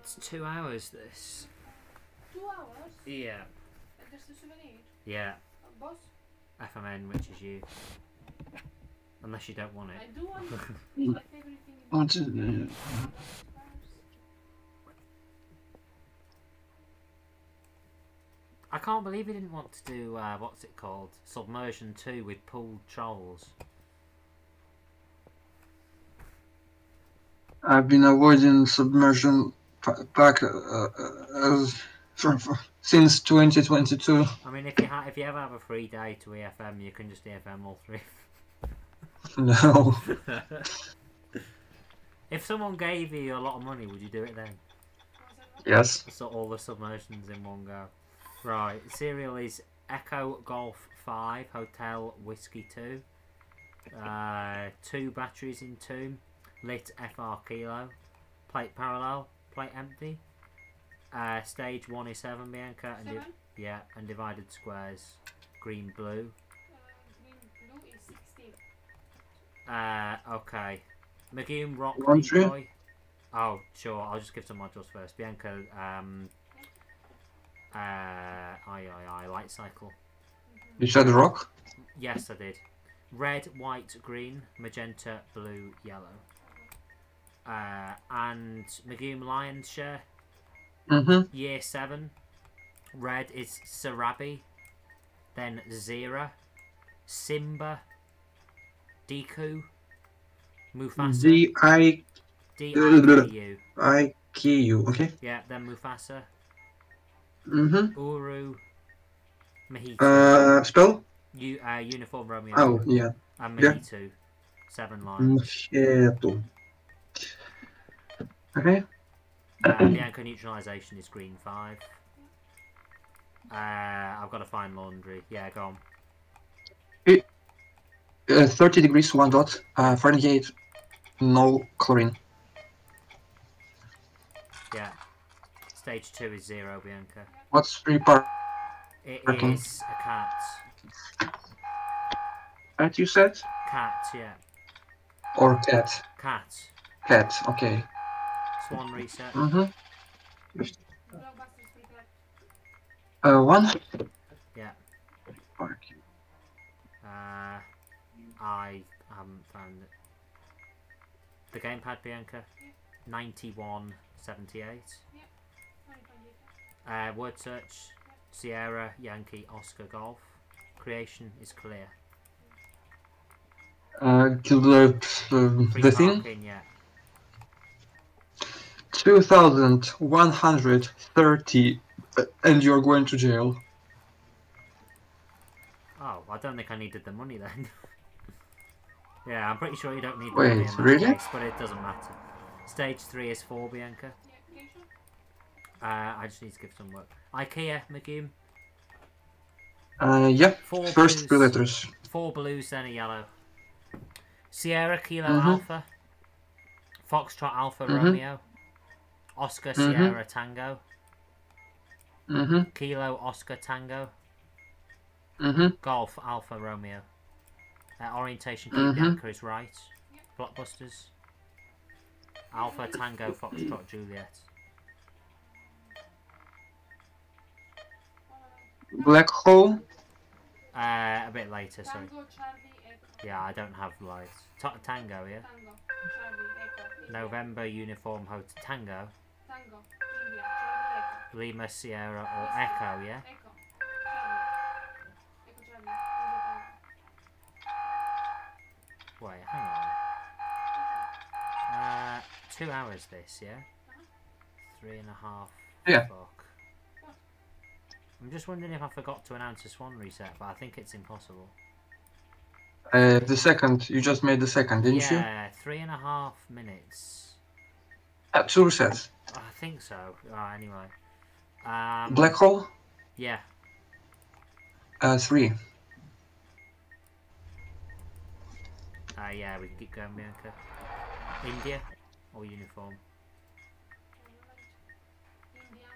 It's two hours. This. Two hours? Yeah. And there's the souvenir? Yeah. Uh, boss? FMN, which is you. Unless you don't want it. I do want it's my favorite thing What's it? the I can't believe he didn't want to do uh, what's it called, Submersion Two with pooled trolls. I've been avoiding submersion pack uh, uh, from, from, since 2022. I mean, if you ha- if you ever have a free day to EFM, you can just EFM all three. No. if someone gave you a lot of money, would you do it then? Yes. So all the submersions in one go. Right, serial is Echo Golf 5, Hotel Whiskey 2. Uh, two batteries in tomb, lit FR Kilo, plate parallel, plate empty. Uh, stage 1 is 7, Bianca, and di- Seven? yeah, and divided squares, green, blue. Uh, green blue is 16. Uh, okay. Megum Rock Laundry? Decoy. Oh, sure. I'll just give some modules first. Bianca, um, uh, I, I, I, light cycle. You said rock? Yes, I did. Red, white, green, magenta, blue, yellow. Uh, and Megum Lion's Share, Mm-hmm. year seven. Red is Sarabi, then Zira, Simba, Deku, Mufasa, D I D-I-K-U. I K U. Okay. Yeah, then Mufasa, Mm-hmm. Uru, Mahito, Uh, spell? U, uh, Uniform Romeo, Oh, yeah. and yeah. Mahito. Seven lines. Mheetu. Okay. Uh, Bianca neutralization is green five. Uh, I've got to find laundry. Yeah, go on. Uh, 30 degrees, one dot. Uh, Fahrenheit, no chlorine. Yeah. Stage two is zero, Bianca. What's repart? It Okay. is a cat. Cat, you said? Cat, yeah. Or cat? Cat. Cat, okay. Swan reset. Mm-hmm. Blockbuster. Uh, one? Yeah. Okay. Uh, I haven't found it. The gamepad, Bianca. 9178. 2028. Uh, word search. Sierra, Yankee, Oscar, Golf. Creation is clear. Uh, to the, uh, the thing? yeah. 2,130 uh, and you're going to jail. Oh, I don't think I needed the money then. yeah, I'm pretty sure you don't need the Wait, money in that really? case, but it doesn't matter. Stage 3 is 4, Bianca. Uh, I just need to give some work. IKEA, Megum. Uh, yeah. Four First blues. three letters. Four blues, then a yellow. Sierra, Kilo, Mhm. Alpha. Foxtrot, Alpha, Mhm. Romeo. Oscar, Mhm. Sierra, Tango. Mm-hmm. Kilo, Oscar, Tango. Mm-hmm. Golf, Alpha, Romeo. Uh, orientation, key, Mhm. Bianca is right. Blockbusters. Alpha, Tango, Foxtrot, Juliet. Black hole. Uh, a bit later, sorry. Tango, Charlie, Echo. Yeah, I don't have lights. Ta tango, yeah? Tango, Charlie, Echo. India. November, Uniform, Hotel, Tango. Tango, India, Charlie, Echo. Lima, Sierra, or Echo, yeah? Echo. Charlie. Echo, Charlie. India, Tango. Wait, hang on. Uh, two hours this, yeah? Three and a half. Yeah. Fuck. I'm just wondering if I forgot to announce a swan reset, but I think it's impossible. Uh, the second. You just made the second, didn't you? yeah, three and a half minutes. Uh, two resets. I think so. Uh, anyway. Um, Black hole. Yeah. Uh, three. Uh, yeah, we can keep going, Bianca. India or uniform? India.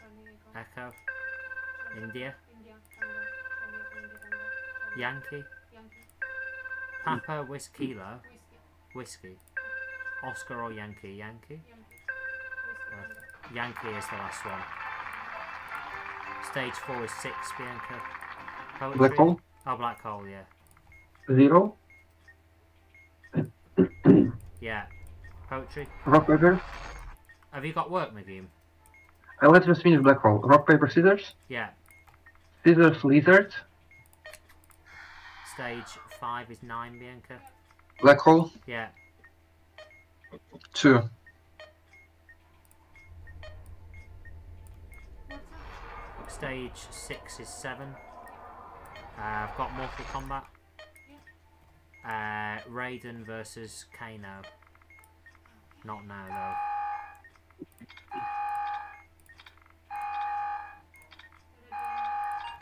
Tango, Echo. Echo. India. India, Tango, Charlie, Echo, India, Tango. Charlie, Yankee. Yankee. Papa Whiskey Kilo. Whiskey. Oscar or Yankee? Yankee. Yankee. Yankee is the last one. Stage four is six, Bianca. Poetry. Black hole. Oh, black hole, yeah. Zero. Yeah. Poetry. Rock paper. Have you got work, Megum? Uh, let's just finish black hole. Rock paper scissors. Yeah. Scissors lizard. Stage five is nine, Bianca. Black hole. Yeah. Two. Stage six is seven. Uh, I've got Mortal Kombat. Uh, Raiden versus Kano. Not now though.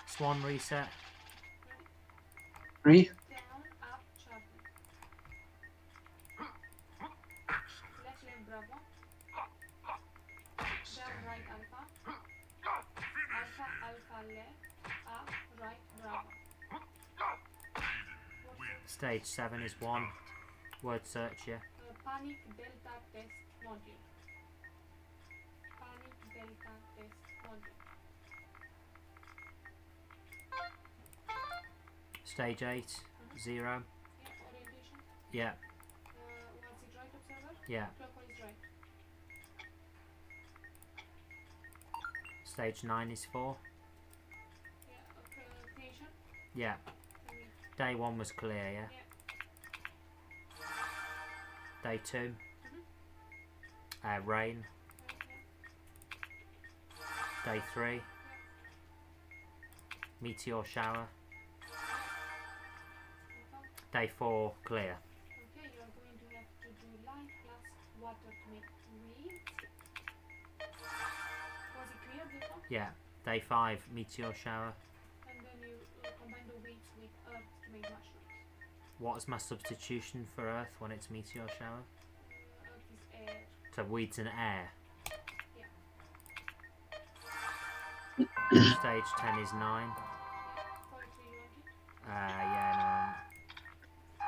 Swan reset. Three. Stage 7 is 1. Word search, yeah. Panic delta test module. Panic delta test module. Stage 8, mm -hmm. 0. Yeah. Uh, right yeah. Right. Stage 9 is 4. Yeah. Day one was clear, yeah. Day two. Uh, rain. Day three. Meteor shower. Day four, clear. Okay, you are going to have to do light plus water to make weeds. Was it clear before? Yeah. Day five, meteor shower. And then you uh, combine the weeds with earth to make mushrooms. What is my substitution for Earth when it's meteor shower? Uh, earth is air. So weeds and air. Yeah. Stage ten is nine. Yeah. Poetry you want it? Uh, yeah, no.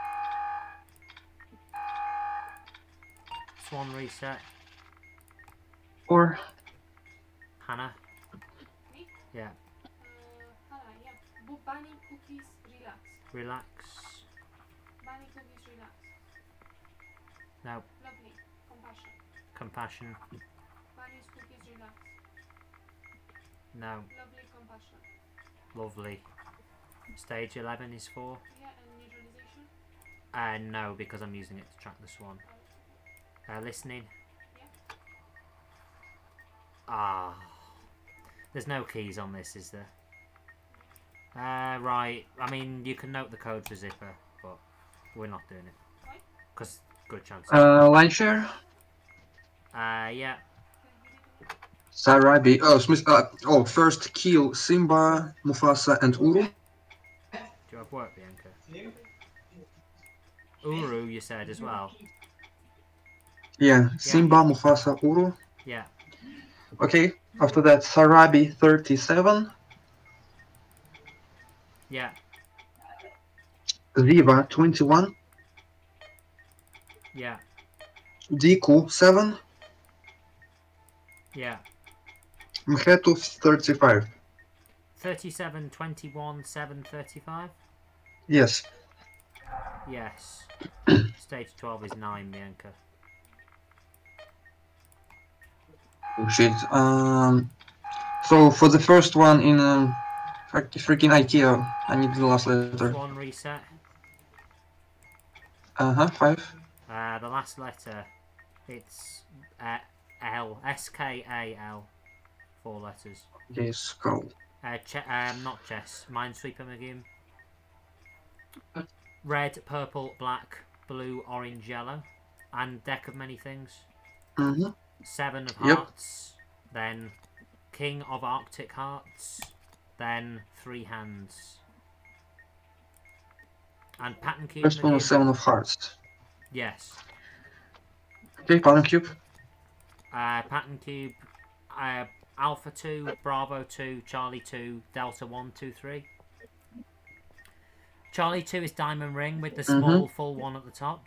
Swan reset. Or. Hannah. Me? Yeah. Uh, Hannah, yeah. Bu- bunny cookies relax. Cookies relax. No. Lovely. Compassion. Compassion. Bunny's cookies relax. No. Lovely compassion. Lovely. Stage 11 is for? Yeah, and neutralization. Uh, no, because I'm using it to track the swan. Uh, listening. Yeah. Ah. There's no keys on this, is there? Uh, right. I mean, you can note the code for zipper, but we're not doing it. Because good chance. Uh, line share. Uh, yeah. Okay, you did it. Sarabi. Oh, Smith. Uh, oh, first kill Simba, Mufasa, and Uru. Do you have work, Bianca? Uru, you said as well. Yeah, Simba, Mufasa, Uru. Yeah. Okay. After that, Sarabi 37, Yeah. Ziva 21, Yeah. Diku 7, Yeah. Mheetu 35. 37, 21, 7, 35? Yes. Yes. Stage 12 is 9, Bianca. Oh shit. Um. So for the first one in um, frick- freaking IKEA, I need the last letter. One reset. Uh huh. Five. Uh, the last letter, it's uh, L. S-K-A-L. Four letters. Okay. Skull. Uh, che- um, not chess. Minesweeper Megum. Red, purple, black, blue, orange, yellow. And deck of many things. Mm-hmm. Seven of Yep. hearts. Then King of Arctic Hearts. Then three hands. And pattern cube. First one was seven of hearts. Yes. Okay. Pattern cube. Uh, pattern cube. Uh, Alpha 2, Bravo 2, Charlie 2, Delta 1, 2, 3. Charlie 2 is Diamond Ring with the Mhm. small full one at the top.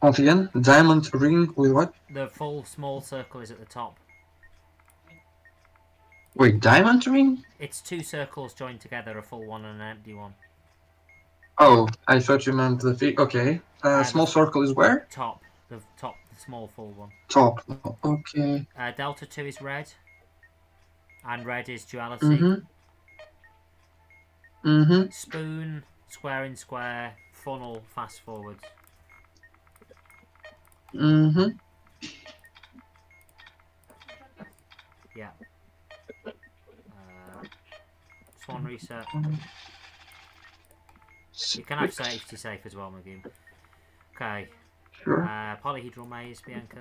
Once again, diamond ring with what? The full small circle is at the top. Wait, diamond ring? It's two circles joined together, a full one and an empty one. Oh, I thought you meant the fi- Okay. Uh, Uh, small circle is where? Top, the top, the small full one. Top. Okay. Uh, delta 2 is red. And red is duality. Mm-hmm. Mm-hmm. Spoon, square in square, funnel, fast forward. Mm-hmm. Yeah. Uh, swan reset. You can have safety safe as well, Magoo. Okay. Sure. Uh, polyhedral maze, Bianca.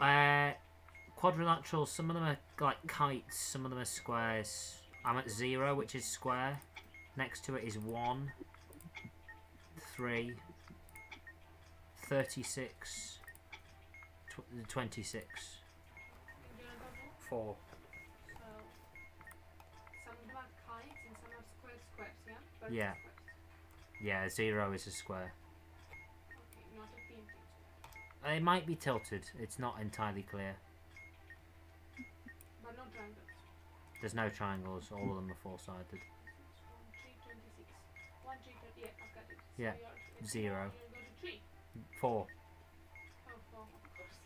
Uh, quadrilaterals, some of them are like kites, some of them are squares. I'm at zero, which is square. Next to it is one, three, 36, tw- 26, You're gonna go to- four. Yeah? Yeah. Zero is a square. Okay, not a. It might be tilted, it's not entirely clear. But no triangles. There's no triangles, all of them are four sided. One, three, twenty-six. One, three, twenty- yeah, I've got it. So Yeah, zero. Go to three. Four. Oh, four, of course.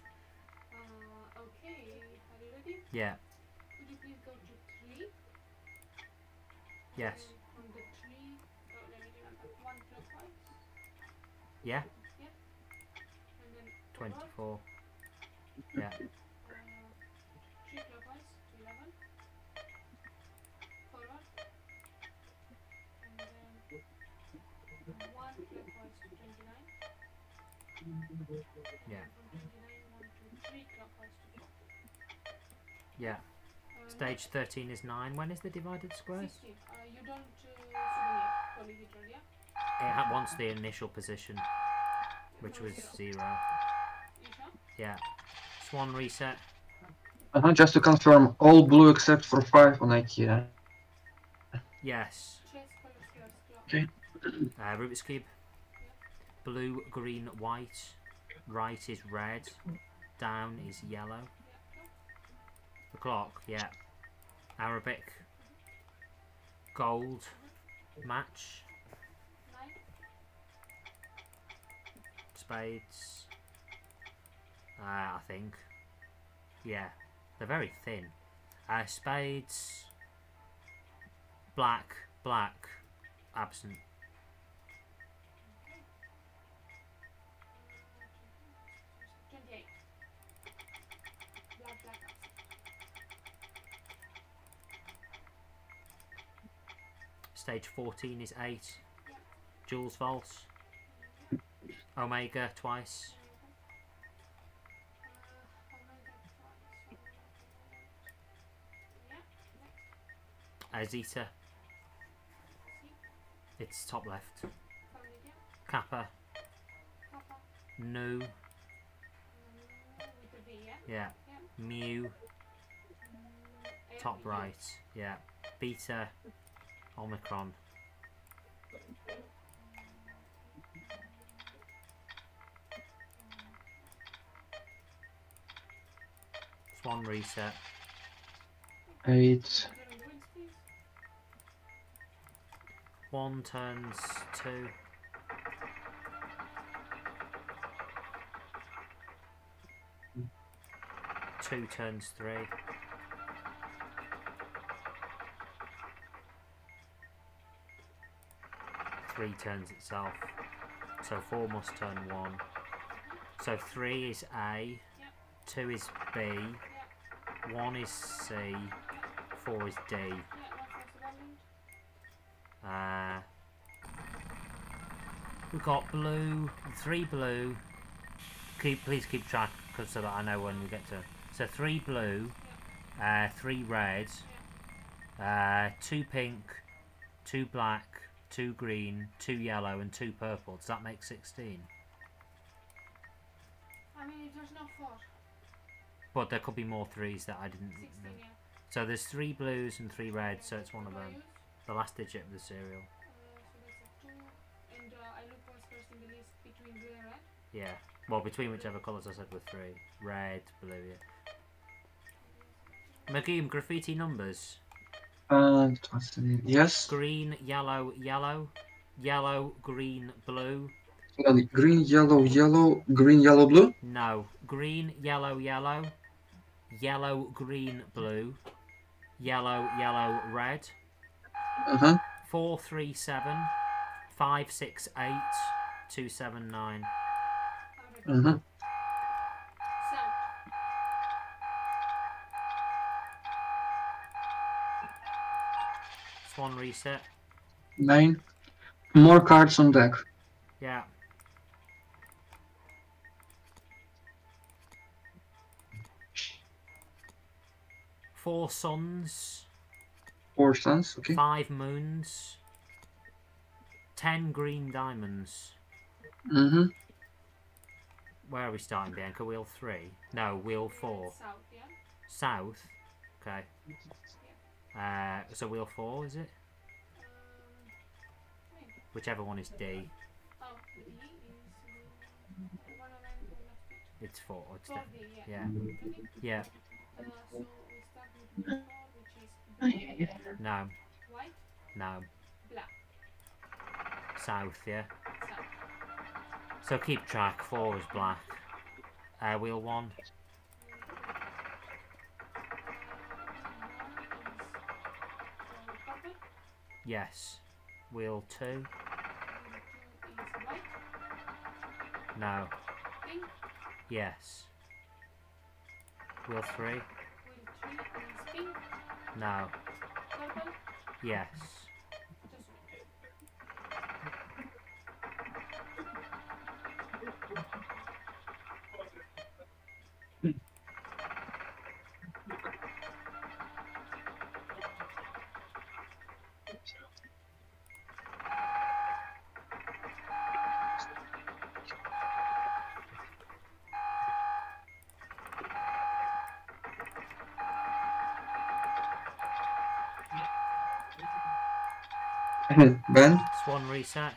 Uh, okay, are you ready? Yeah, Could you please go to three? Yes. And to three clockwise to four. yeah. Uh, Stage 13 is 9. When is the divided squares? 16. Uh, you don't uh, yeah? It once the initial position, which was 0. You sure? Yeah. Swan reset. Uh-huh, just to confirm, all blue except for five on IKEA. Yes. Chess color squares clock. Okay. Uh, Rubik's Cube. Blue, green, white. Right is red. Down is yellow. The clock, yeah. Arabic. Gold. Match. Spades. Uh, I think. Yeah. They're very thin. Uh, spades. Black. Black. Absent. Twenty-eight. Black, black, absent. Stage 14 is 8. Yeah. Jules False. Omega twice. See? It's top left. Kappa. Nu. Yeah? Mu. Top right. Yeah. Beta. Omicron. Swan reset. Eight. During wins, please. One turns two. Two turns three. Three turns itself. So four must turn one. So three is A. Two is B. One is C. Four is D. Uh, we've got blue, three blue. Keep, please keep track, cause so that I know when we get to. So three blue, uh, three red, uh, two pink, two black, two green, two yellow, and two purple. Does that make sixteen? I mean, there's not four. But there could be more threes that I didn't. 16, know. yeah. So there's three blues and three reds, so it's one of What do I them. The last digit of the serial. Uh, so that's a two. And uh, I look what's first in the list between blue and red. Yeah. Well, between whichever colours I said were three. Red, blue, yeah. Megum, graffiti numbers. Uh, what's the name? Yes. Green, yellow, yellow. Yellow, green, blue. Green, yellow, yellow, green, yellow, blue. No. Green, yellow, yellow. Yellow, green, blue. Yellow, yellow, red. Uh huh. Four, three, seven. Five, six, eight. Two, seven, nine. Uh huh. Swan reset. Nine. More cards on deck. Yeah. Four suns, Four suns. Okay. five moons, ten green diamonds. Mm-hmm. Where are we starting, Bianca? Wheel three? No, wheel four. South, yeah. South. Okay. Uh, so wheel four is it? Um. Whichever one is D. Oh, D is uh, one of them on left it. It's four. It's Four D, yeah. yeah. Okay. Yeah. No. white, No. black, South. Yeah. south. So keep track. Four is black. Uh, wheel one. Yes. Wheel two. No. Yes. Wheel three. No. purple, Yes. Ben. Swan reset.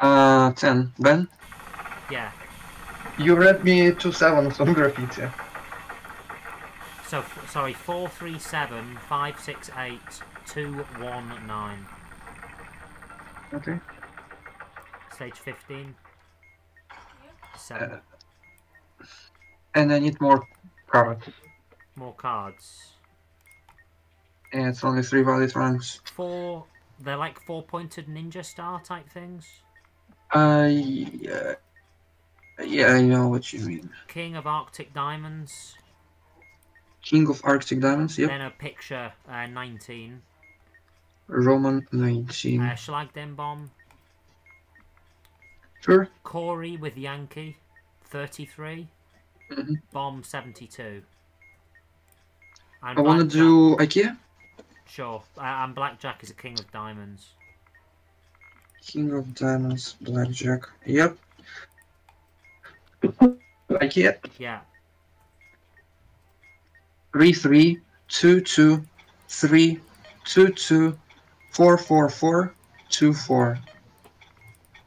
Uh, ten. Ben. Yeah. You read me two sevens on graffiti. So f- sorry. Four three seven five six eight two one nine. Okay. Stage fifteen. Seven. Uh, And I need more cards. More cards. And it's only three valid ranks. Four. They're like four pointed ninja star type things. Uh, yeah. Yeah, I know what you mean. King of Arctic Diamonds. King of Arctic Diamonds, yep. Then a picture. Uh, Nineteen. Roman 19. Uh, Schlag den Bomb. Sure. Corey with Yankee. Thirty-three. Mhm. Bomb seventy-two. And I want to do IKEA. Sure. Uh, and Blackjack is a king of diamonds. King of Diamonds, Blackjack. Yep. like it. Yeah. 3 3 2 2 3 2 2 4 4 4 2 4.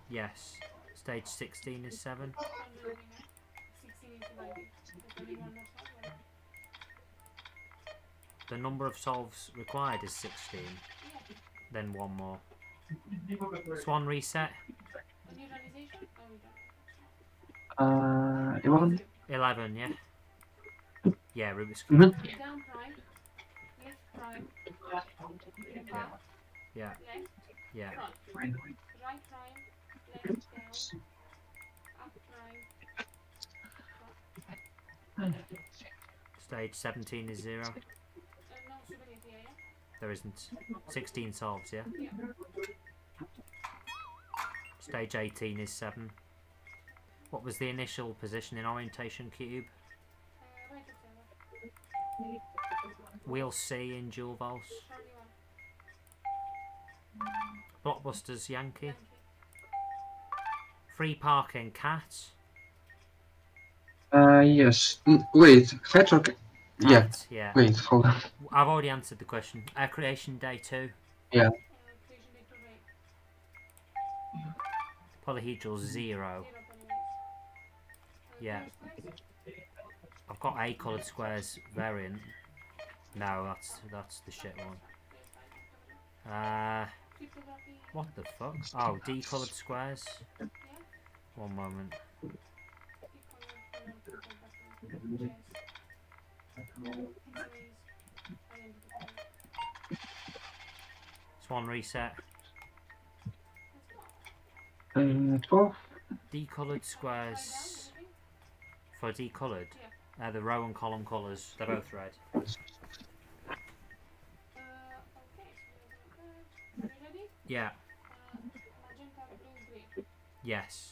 Yes. Stage 16 is 7. The number of solves required is 16. Then one more. Swan reset. A new realization? We don't. Uh, 11. 11, yeah? Yeah, Rubik's Cube. Down prime, left prime, Yeah, yeah. Right prime, left down, up prime, Stage 17 is 0. uh, no, stupidity, yeah, yeah? There isn't. 16 solves, yeah? Stage 18 is 7. What was the initial position in orientation cube? We'll see in dual Vals. Blockbusters Yankee. Yankee, Free parking cat. Uh, yes. Mm, Wait, Hedgehog. Yeah. Yeah. Wait, hold on. I've already answered the question. Uh, creation day 2. creation day to Ray, Polyhedral zero. Yeah. I've got A coloured squares variant. No, that's that's the shit one. Uh, what the fuck? Oh, D coloured squares. One moment. Swan reset. Uh, 12. D coloured squares for D coloured. Uh, the row and column colours. They're both red. Yeah. Yes.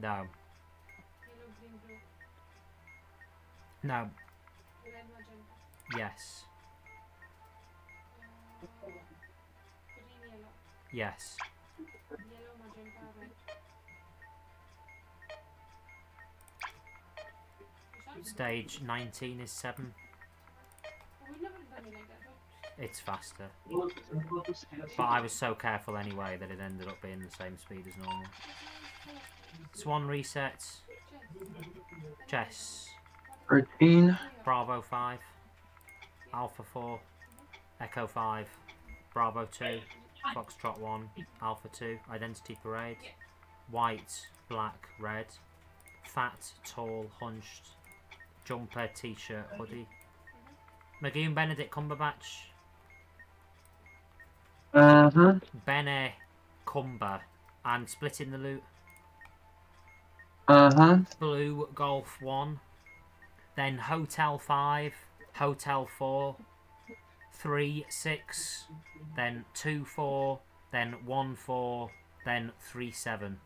No. No. Yes. Yes. Stage 19 is 7. We've never done it like that, right? It's faster. But I was so careful anyway that it ended up being the same speed as normal. Swan resets. Chess. 13. Bravo 5. Alpha 4. Echo 5. Bravo 2. Foxtrot 1. Alpha 2. Identity Parade. White, black, red. Fat, tall, hunched. Jumper, t-shirt, hoodie. Megum Benedict Cumberbatch. Uh huh. Bene Cumber. And splitting the loot. Uh huh. Blue Golf 1. Then Hotel 5. Hotel 4. 3 6. Then 2 4. Then 1 4. Then 3 7.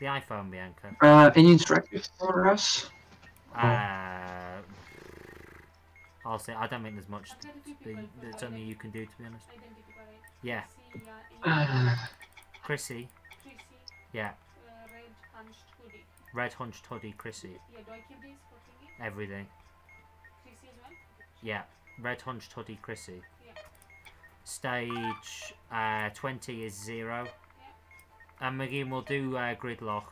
The iPhone, Bianca. Uh, any instructions for us? Uh, I'll say I don't think there's much I've got a few that, people that's who are something like you can do to be honest. Yeah, uh, Uh, Chrissy. Chrissy, Yeah, uh, red hunched hoodie. red hunched hoodie, Chrissy. Yeah, do I keep these for thingy? Everything. Chrissy as well? Yeah, red hunched hoodie, Chrissy. Yeah. Stage uh, 20 is zero. And McGee will do uh, gridlock.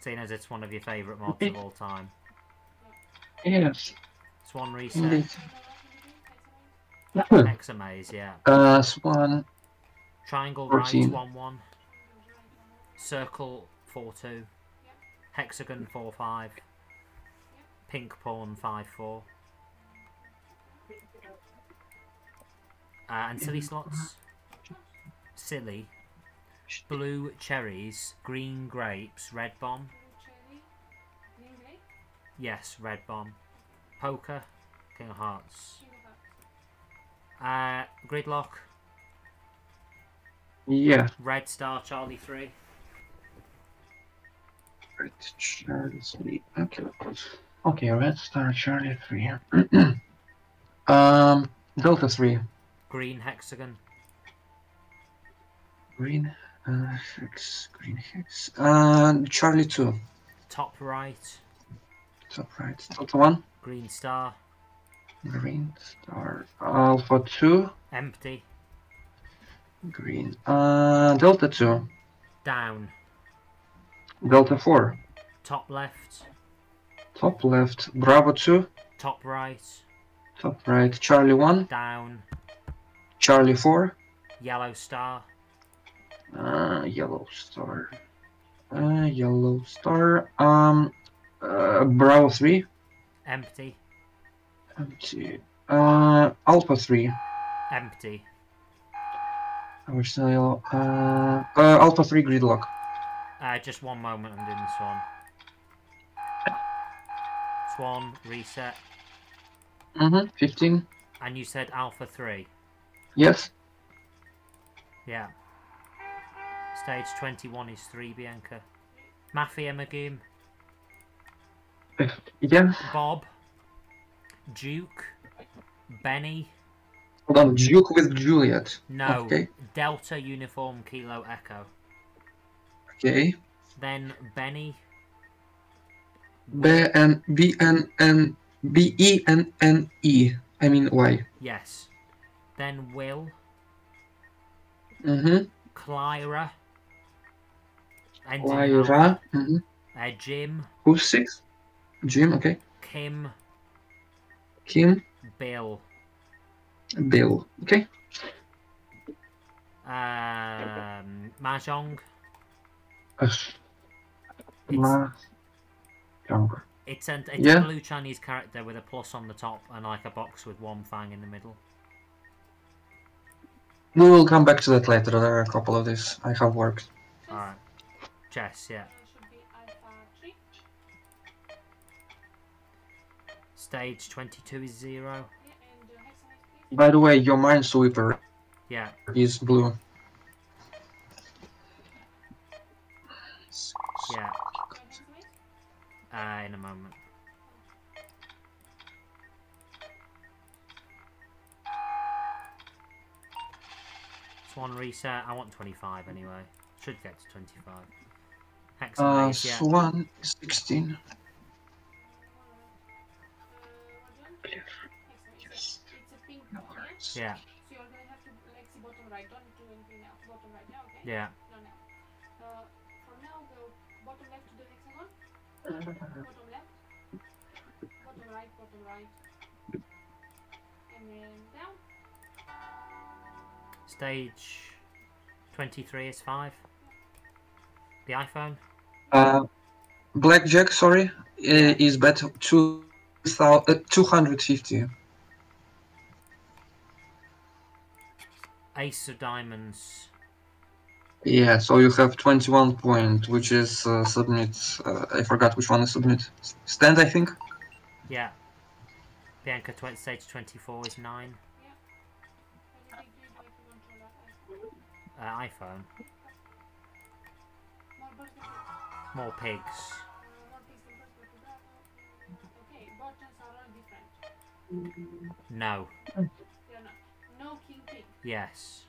Seeing as it's one of your favourite mods of all time. yes. Swan reset. Indeed. Hexamaze, yeah. Uh, Swan. Triangle right 1 1. Circle 4 2. Hexagon 4 5. Pink pawn 5 4. Uh, and silly slots. Silly. Blue cherries, green grapes, red bomb. Blue cherry, green grape, Yes, red bomb. Poker, king of hearts. king of hearts. Uh, gridlock, Yeah. red star, Charlie 3. Right, Charlie three. Okay. Okay, Red Star Charlie three. um, Delta three. Green hexagon, Green uh, hex. Green hex. Uh, Charlie two. top right, Top right. Delta one. green star, Green Star. Alpha two. empty, Green. Uh, Delta two. down, Delta four. top left, Top left. Bravo two. top right, Top right. Charlie one. down, Charlie four. yellow star, Uh, yellow star. Uh, yellow star. Um, uh, Bravo three. empty, Empty. Uh, Alpha three. empty, We're still yellow. Uh, uh, Alpha three gridlock. Uh, just one moment, I'm doing swan. Swan, reset. Mm-hmm. 15. And you said Alpha 3. Yes. Yeah. Stage 21 is 3, Bianca. Mafia Megum. Yeah. Bob. Duke. Benny. Hold on. Duke with Juliet. No. Okay. Delta Uniform Kilo Echo. Okay. Then Benny. B N B N N B E N N E. I mean Y. Yes. Then Will. Mm-hmm. Clyra. ending in Alpha. Lyra. Mm-hmm. Uh, Jim. Who's six? Jim. Okay. Kim. Kim. Bill. Bill. Okay. Um, Mahjong. Uh, It's, Ma- it's, an, it's Yeah. a blue Chinese character with a plus on the top and like a box with one fang in the middle. We will come back to that later. There are a couple of these I have worked. Alright. Chess, yeah. Should be alpha 3. Stage 22 is 0. By the way, your Minesweeper Yeah. is blue. Yeah. Your. Uh, in a moment. Swan reset. I want 25 anyway. Should get to 25. Hex Uh, maze, yeah. Swan 16. Yeah? Yeah. So you're gonna have to like see bottom right. Don't do anything else. Bottom right, yeah, okay? Yeah. No, no. Uh, for now, go bottom left to the hexagon. Bottom left. Bottom right, bottom right. And then down. Stage 23 is 5. The iPhone? Uh, Blackjack, sorry, uh, is bet two uh, 250. Ace of Diamonds. Yeah, so you have 21 point, which is uh, submit. Uh, I forgot which one is submit. Stand, I think. Yeah. Bianca, tw- stage 24 is 9. Any big deal like you control that iPhone. Uh, iPhone. More birds than birds. More pigs. More pigs than birds, but to that, Okay, buttons are all different. No. Yes.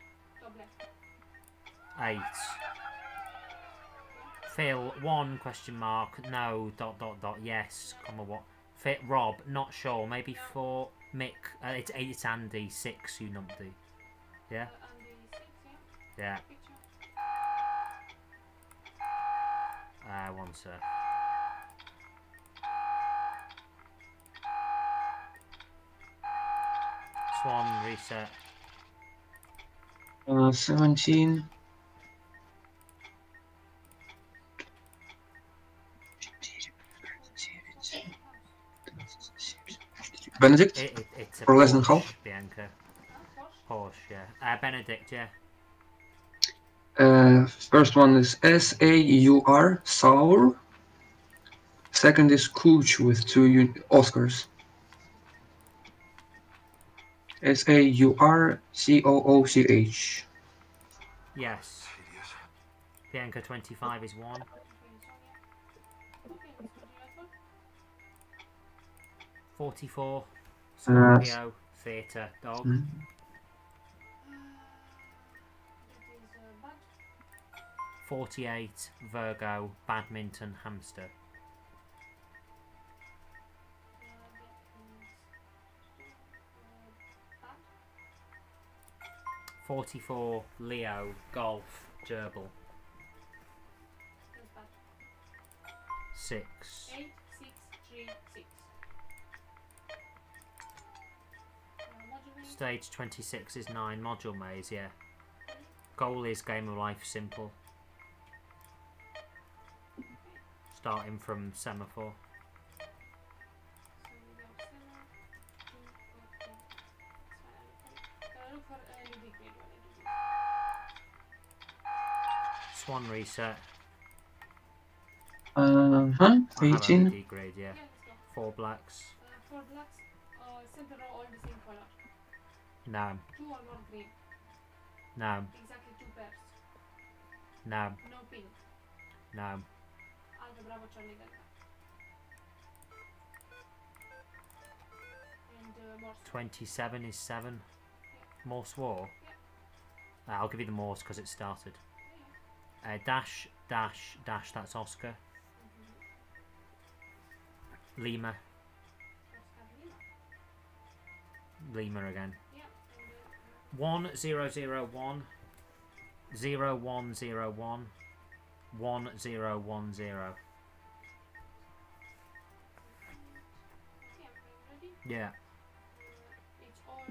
8. Phil, 1 question mark. No, dot, dot, dot. Yes, comma, what? Fit Rob, not sure. Maybe 4. Mick, uh, it's 8, it's Andy. 6, you numpty. Yeah? Uh, six, yeah. Uh, one sec. Swan reset. Uh, 17. Benedict? It, it, it's a For less than half? Bianca. Porsche. Yeah. Uh, Benedict, yeah. Uh, first one is S A U R, Saur. Second is Cooch with two un- Oscars. S A U R C O O C H. Yes. Bianca 25 is 1. Okay, let's go to the iPhone. 44. Uh, Theatre. Dog. Mm. Uh, 48. Virgo. Badminton. Hamster. 44. Leo. Golf. Gerbil. 6. Eight, six, three, six. Uh. Stage 26 is 9. Module maze, yeah. Goal is game of life simple. Starting from semaphore. Do this. Swan reset. Uh huh. I have a 18. D grade, yeah. Yeah, let's go. Four blacks. Uh, four blacks, uh, center row all the same color. No, Two or more green. no, Exactly two pairs. no, No pink. no. Alpha Bravo Charlie Delta. And uh, Morse. 27 is 7. Morse War? Uh, I'll give you the Morse because it started. Uh, dash, dash, dash, that's Oscar. Mhm. Lima, Lima. Again. Yeah. And 1 0 0 1 0 1 0 1 1 0 1 0. okay, I'm ready. Yeah. It's all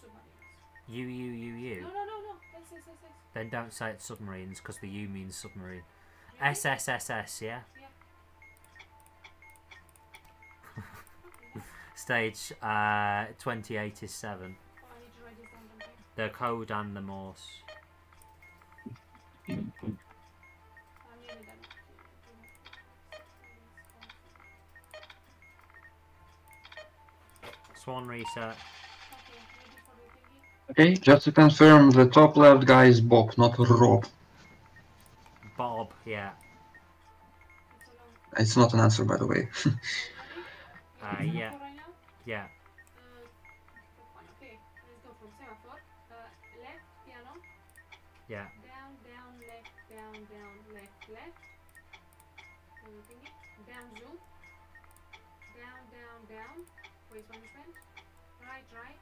submarines. U U U U. No, no, no, no. Then don't say it's submarines because the U means submarine. SSSS, yeah? Yeah. Stage uh, 28 is 7. Oh, I need to write this down. don't I? The code and the Morse. I'm nearly done. Swan reset. Okay, ready for the thingy? Okay, just to confirm, the top left guy is Bob, not Rob. Bob, yeah. It's a long. It's not an answer, by the way. Ready? Uh, yeah. for right now? Yeah. Uh, that one. Okay, let's go from semaphore. Uh, left piano. Yeah. Down, down, left, down, down, left, left. Down, zoom. Down, down, down. Waste management. Right, right, up, up.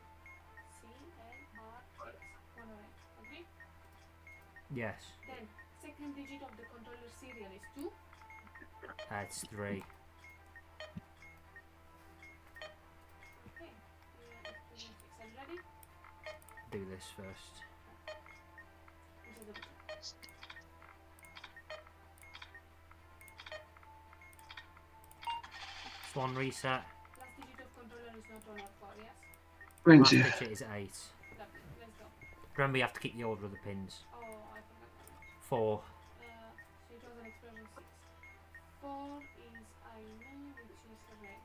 Yes. Then second digit of the controller serial is two. Uh, it's 3. Okay. Uh, Are you ready? Do this first. Into the. Swan reset. Last digit of controller is not one or four. Yes. Last 20. digit is 8. Lovely. Remember, you have to keep the order of the pins. Oh, I forgot 4. Uh, so six. Four is I which is red.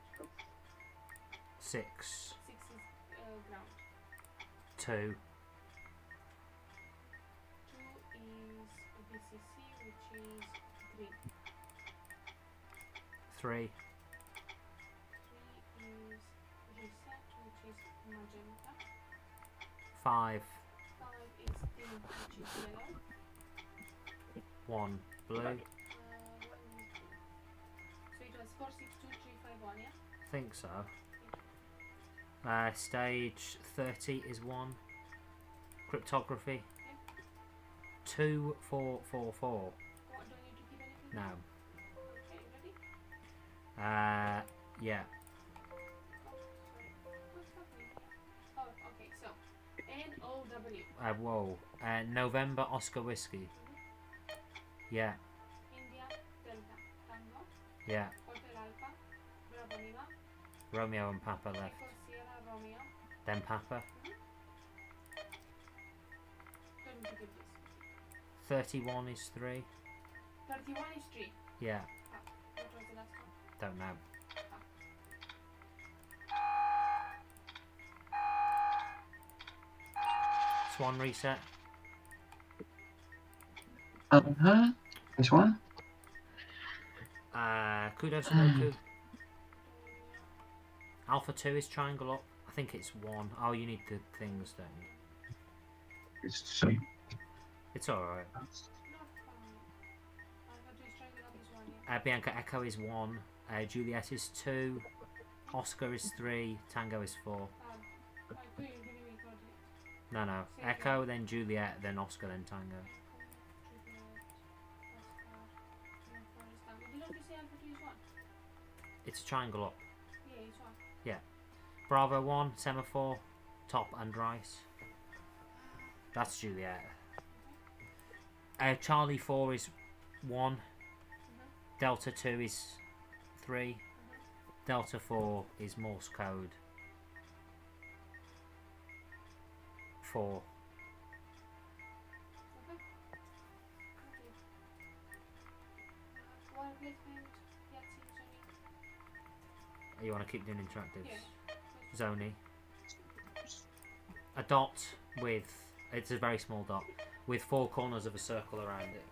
6. Six is uh, ground. 2. Two is BCC which is green. 3. Three is reset which is magenta. 5. Five is pink which is yellow. 1. Blue. Uh, one. So it was four six two three five one. Yeah. think so. Uh, stage 30 is 1. Cryptography. 2, 4, 4, 4. What, do I need to keep anything? No. Okay, ready? Uh, yeah. Oh, sorry. What's happening here? Oh, okay, so N O W. Uh, whoa. Uh, November Oscar Whiskey. Yeah, India Delta Tango yeah. Hotel Alpha Bravo Lima Romeo and Papa left. Sierra Romeo. Then Papa. Mm-hmm. Don't need to give this. 31 is 3. Thirty-one is three. Yeah, ah, What was the last one? don't know. Ah. Swan reset. Uh-huh. This one? Uh, Kudo Sudoku. Alpha 2 is triangle up. I think it's 1. Oh, you need the things, don't you? It's three. It's alright. Not fine. Alpha two is trying to up this one. Yeah. Uh, Bianca Echo is 1. Uh, Juliet is 2. Oscar is 3. Tango is 4. Um, I thought you were giving me coordinates. No, no. Echo, then Juliet, then Oscar, then Tango. Oscar, Forest Tango. Didn't you say Alpha two is one? It's a triangle up. Yeah, Bravo 1, Semaphore, Top and Rice. That's Juliet. Mm-hmm. Uh, Charlie 4 is 1. Mm-hmm. Delta 2 is 3. Mm-hmm. Delta 4 is Morse code 4. You want to keep doing interactives? Yeah. Zoni. A dot with. It's a very small dot. With four corners of a circle around it.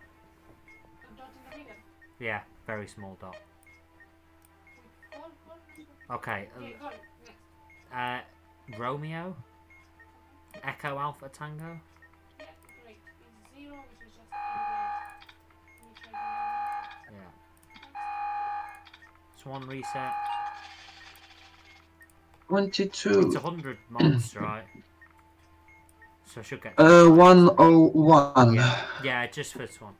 A dot in the middle. Yeah, very small dot. With four corners. Okay. Got Uh, Romeo. Echo Alpha Tango. Yeah, great. It's zero, which is just England. Which I Yeah. Swan reset. 22. It's a hundred mods, right? So I should get. Uh, 101. Yeah, yeah, just for one.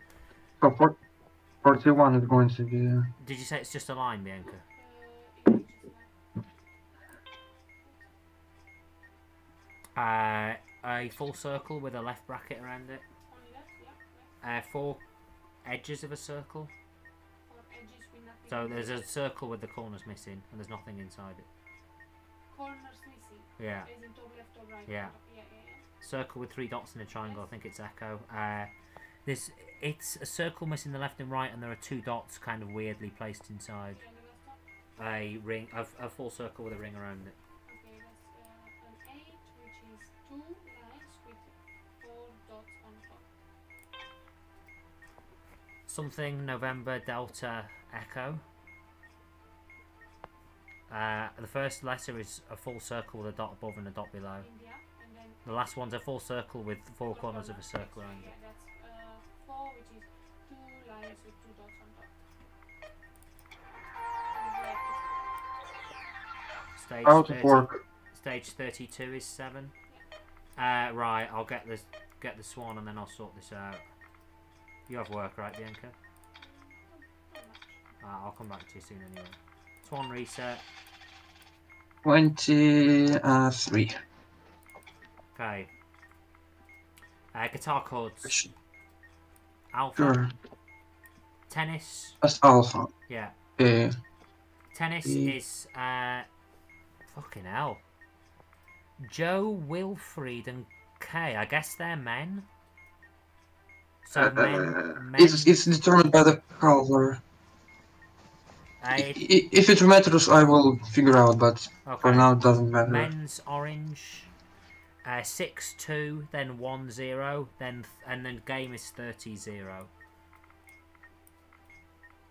So for 41 is going to be. uh, Did you say it's just a line, Bianca? Uh, English is like- Uh, a full circle with a left bracket around it. Only that, yeah. Next. Uh, four edges of a circle. Or edges with nothing. So there's a circle with the corners missing, and there's nothing inside it. Yeah. As in top left or right. Yeah. Yeah, yeah, yeah. Circle with three dots in a triangle. I think it's Echo. Uh, this it's a circle missing the left and right, and there are two dots kind of weirdly placed inside Okay, and the last one. a ring, a, a full circle with a ring around it. Okay, that's uh, an 8, which is two lines with four dots on top. Something November Delta Echo. Uh, the first letter is a full circle with a dot above and a dot below. India, and then The last one's a full circle with four corners of a circle around yeah, it. that's uh, 4, which is two lines with two dots on top. Stage Out 30 work. Stage thirty-two is seven. Uh, right, I'll get this, get the swan, and then I'll sort this out. You have work, right, Bianca? is not much. Uh, I'll come back to you soon anyway. Swan reset. 23. Okay. Uh, guitar chords. Alpha. Sure. Tennis. That's alpha. Yeah. Okay. Tennis is uh, fucking hell. Joe, Wilfried, and Kay. I guess they're men. So Uh, men. men it's, it's determined by the color. I- i- If it matters, I will figure out, but okay. for now it doesn't matter. Men's orange. Uh, six two, then one zero, then th- and then game is thirty zero.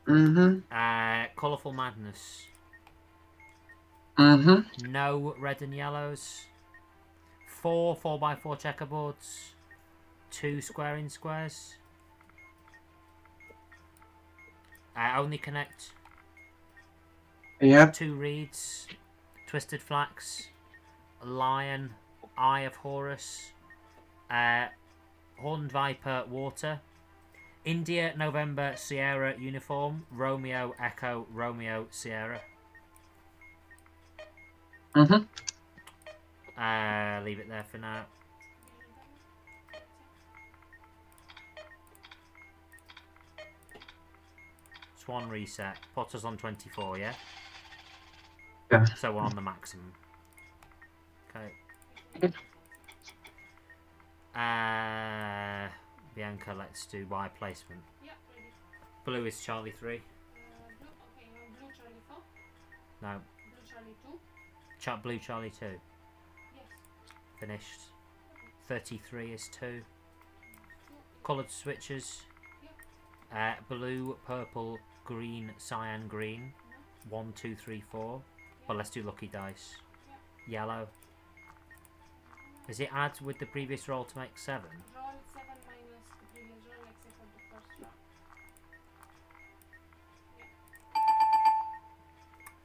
Mm-hmm. Uh, colourful madness. Mm-hmm. No red and yellows. Four four by four checkerboards. Two square in squares. Uh, only connect Yep. two reeds. Twisted flax. Lion. Eye of Horus. Uh, Horned Viper Water. India November Sierra uniform. Romeo Echo Romeo Sierra. Mm-hmm. Uh, leave it there for now. Swan reset. Potter's on 24, yeah? Yeah. So we're on the maximum. Okay. Uh, Bianca, let's do wire placement. Blue is Charlie 3. Uh, no. Blue Charlie 2. Char Blue Charlie 2. Yes. Finished. 33 is 2. Coloured switches. Yep. Uh, blue, purple, green, cyan, green. Yep. 1, 2, 3, 4. But let's do lucky dice. Yellow. Is it add with the previous roll to make seven?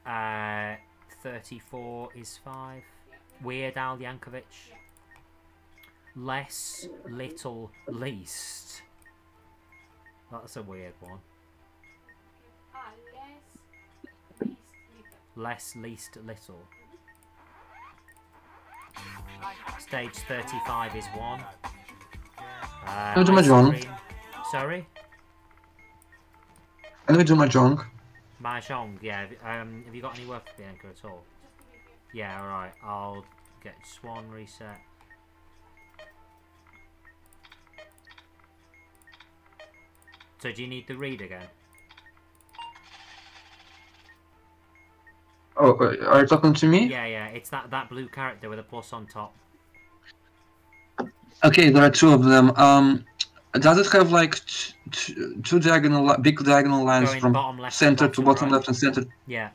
Uh, 34 is 5. Yeah. Weird Al Yankovic. Yeah. Less, little, least. That's a weird one. Less, least, little. Less, least, little. Stage 35 is 1. Uh, I'll do mahjong. cream- Sorry? And we do mahjong. Mahjong, yeah. have- Um, have you got any work for Bianca at all? Just to be here. Yeah, alright. I'll get Swan reset. So do you need the read again? Oh, uh, are you talking to me? Yeah, yeah. It's that, that blue character with a plus on top. Okay, there are two of them. Um, does it have like t- t- two diagonal, li- big diagonal lines Going from bottom left center to to bottom right. left and center? Yeah.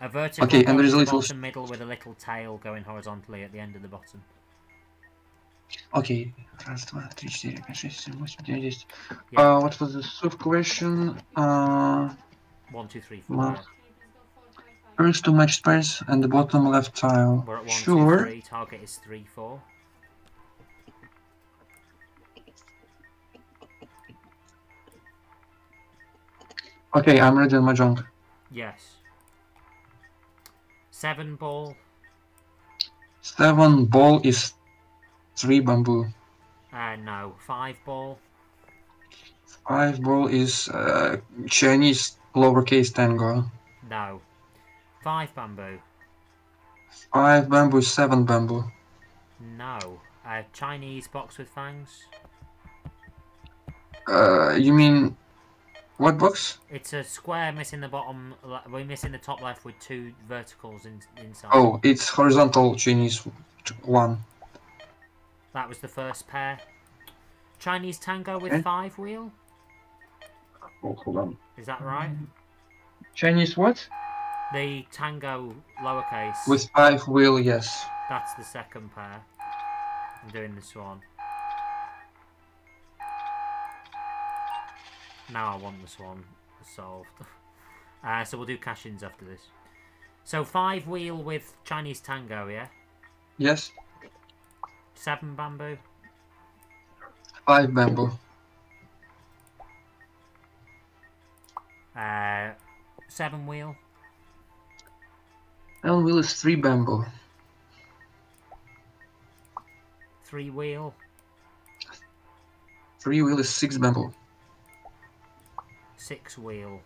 A vertical Okay, and going there is to a the little- bottom middle with a little tail going horizontally at the end of the bottom. Okay. Раз, два, три, четыре, пять, шесть, семь, восемь, девять, десять. Yeah. Uh, what was the sub question? Uh, One, two, three, four. Wow. first two matched pairs and the bottom left tile. We're at one, two, Sure. three. Target is three, four. Okay, I'm ready on mahjong. Yes. Seven ball. Seven ball is three bamboo. Uh, no. Five ball. Five ball is uh, Chinese lowercase tango. No. Five bamboo. Five bamboo seven bamboo. No. Uh, Chinese box with fangs. Uh, you mean what box? It's a square missing the bottom. We're missing the top left with two verticals in, inside. Oh, it's horizontal Chinese one. That was the first pair. Chinese tango with Okay. five wheel. Oh, hold on. Is that right? Chinese what? The tango lowercase. With five wheel, yes. That's the second pair. I'm doing this one. Now I want this one solved. uh, so we'll do cash-ins after this. So five wheel with Chinese tango, yeah? Yes. Seven bamboo. Five bamboo. Uh, seven wheel. Wheel is three bamboo. Three wheel. Three wheel is six bamboo. Six wheel.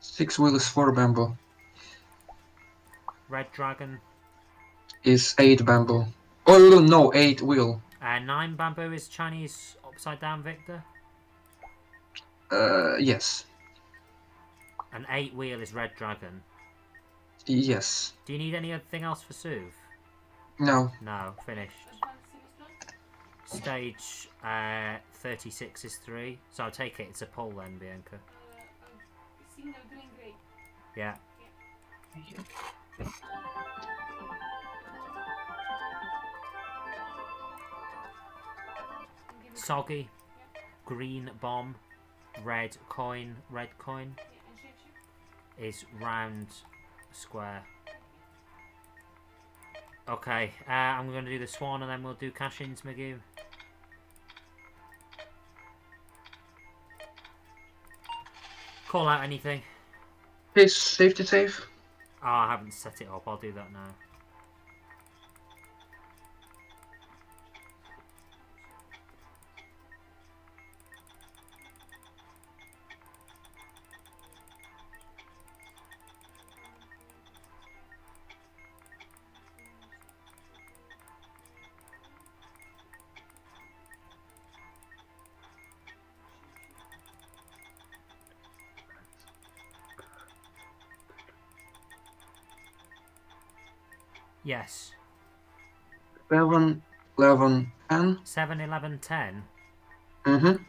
Six wheel is four bamboo. Red dragon. Is eight bamboo. Oh no, eight wheel. Uh, nine bamboo is Chinese upside down Victor. Uh, yes. And eight wheel is red dragon. Yes. Do you need anything else for Suv? No. No, finished. Just one single slot. Stage uh, 36 is 3. So I'll take it, it's a pull then, Bianca. Single green gray. Yeah. And give it- Soggy. Green bomb. Red coin. Red coin Yeah, and shape shape. is round square. Okay, uh, I'm going to do the swan and then we'll do cash-ins, Magoo. Call out anything. Okay, safety safe. Oh, I haven't set it up. I'll do that now. Yes. Seven, eleven, ten. 7, 11, 10. Mm-hmm.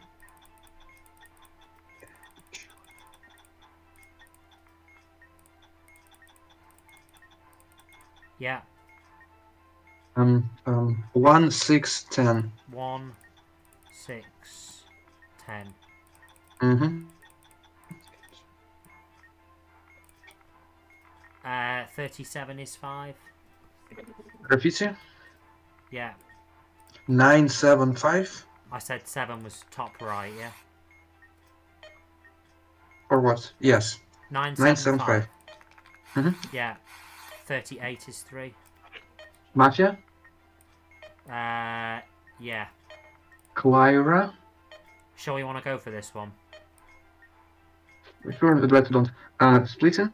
Yeah. Um, um, one, six, ten. 1, 6, 10. Mm-hmm. Uh, 37 is 5. Graffiti. Yeah. Nine, seven, five. I said 7 was top right, yeah? Or what? Yes. 9, Nine, 7, seven, 5. five. Yeah. 38 is 3. Mafia, Uh, yeah. Clyra. Sure, we want to go for this one. Sure, but better don't. Uh, Splitting.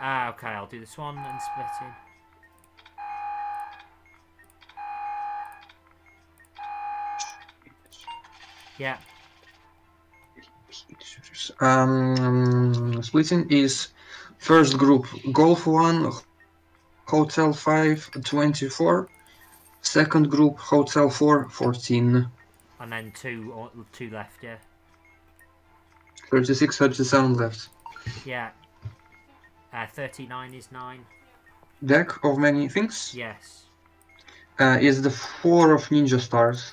Ah, okay, I'll do this one and splitting. Yeah, Um, splitting is first group Golf 1, Hotel 5, 24. Second group Hotel 4, 14. and then two or two left. Yeah, 36, 37 left. yeah. Uh, thirty-nine is nine. Deck of many things Yes. uh, is the four of ninja stars.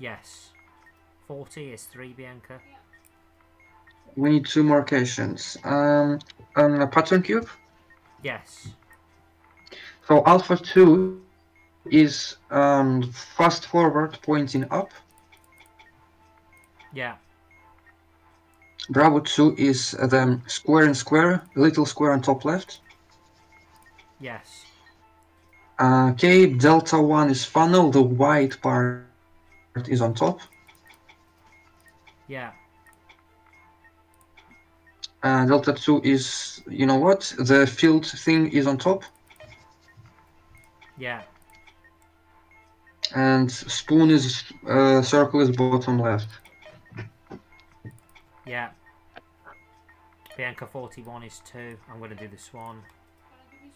Yes. Forty is three, Bianca. We need two more occasions. Um, um, a pattern cube. Yes. So alpha two is um, fast forward pointing up. Yeah. Bravo two is uh, the square and square, little square on top left. Yes. Uh, K delta one is funnel. The white part is on top. Yeah. Uh, delta two is you know what? The field thing is on top, Yeah. and spoon is uh, circle is bottom left. Yeah. Bianca forty-one is two. I'm gonna do this one. Can I give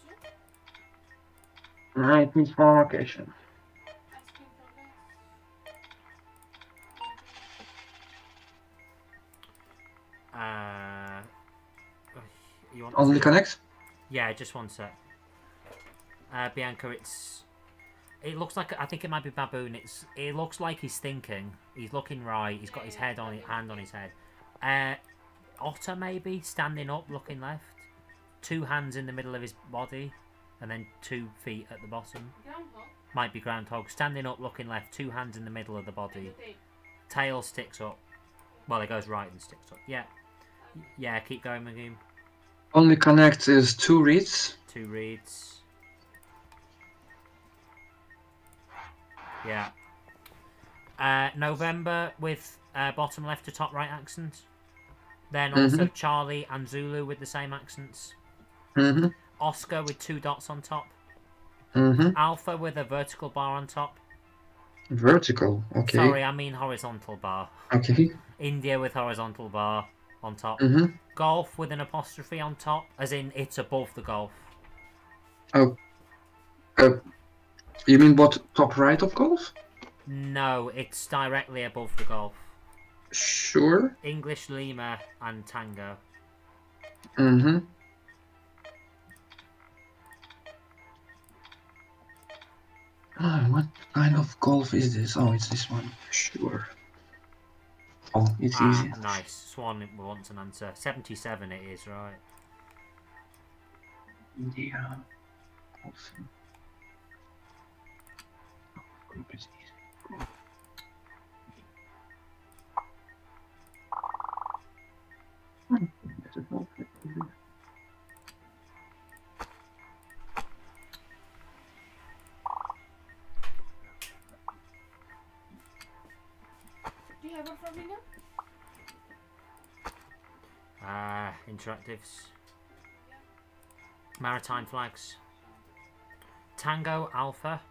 you? Right, needs one location. Uh. You want Only to- connect. Yeah, just one sec. Uh, Bianca, it's. It looks like I think it might be baboon. It's. It looks like he's thinking. He's looking right. He's got his head on hand on his head. Uh, otter maybe standing up, looking left. Two hands in the middle of his body, and then two feet at the bottom. Groundhog. Might be groundhog. Standing up, looking left. Two hands in the middle of the body. tail. Tail sticks up. Well, it goes right and sticks up. Yeah. Yeah. Keep going, Magoon. Only connect is two reads. Two reads. Yeah. Uh, November with uh, bottom left to top right accents. Then also Charlie and Zulu with the same accents. Mm-hmm. Oscar with two dots on top. Mm-hmm. Alpha with a vertical bar on top. Vertical. Okay. Sorry, I mean horizontal bar. Okay. India with horizontal bar on top. Mm-hmm. Golf with an apostrophe on top, as in it's above the golf. Oh. Uh, you mean what? Top right of golf? No, it's directly above the golf. Sure. English Lima and Tango. Mm-hmm. Oh, what kind of golf is this? Oh, it's this one. Sure. Oh, it's Ah, easy. nice. Swan wants an answer. 77 it is, right? India. Awesome. Interactives. Maritime flags. Tango Alpha.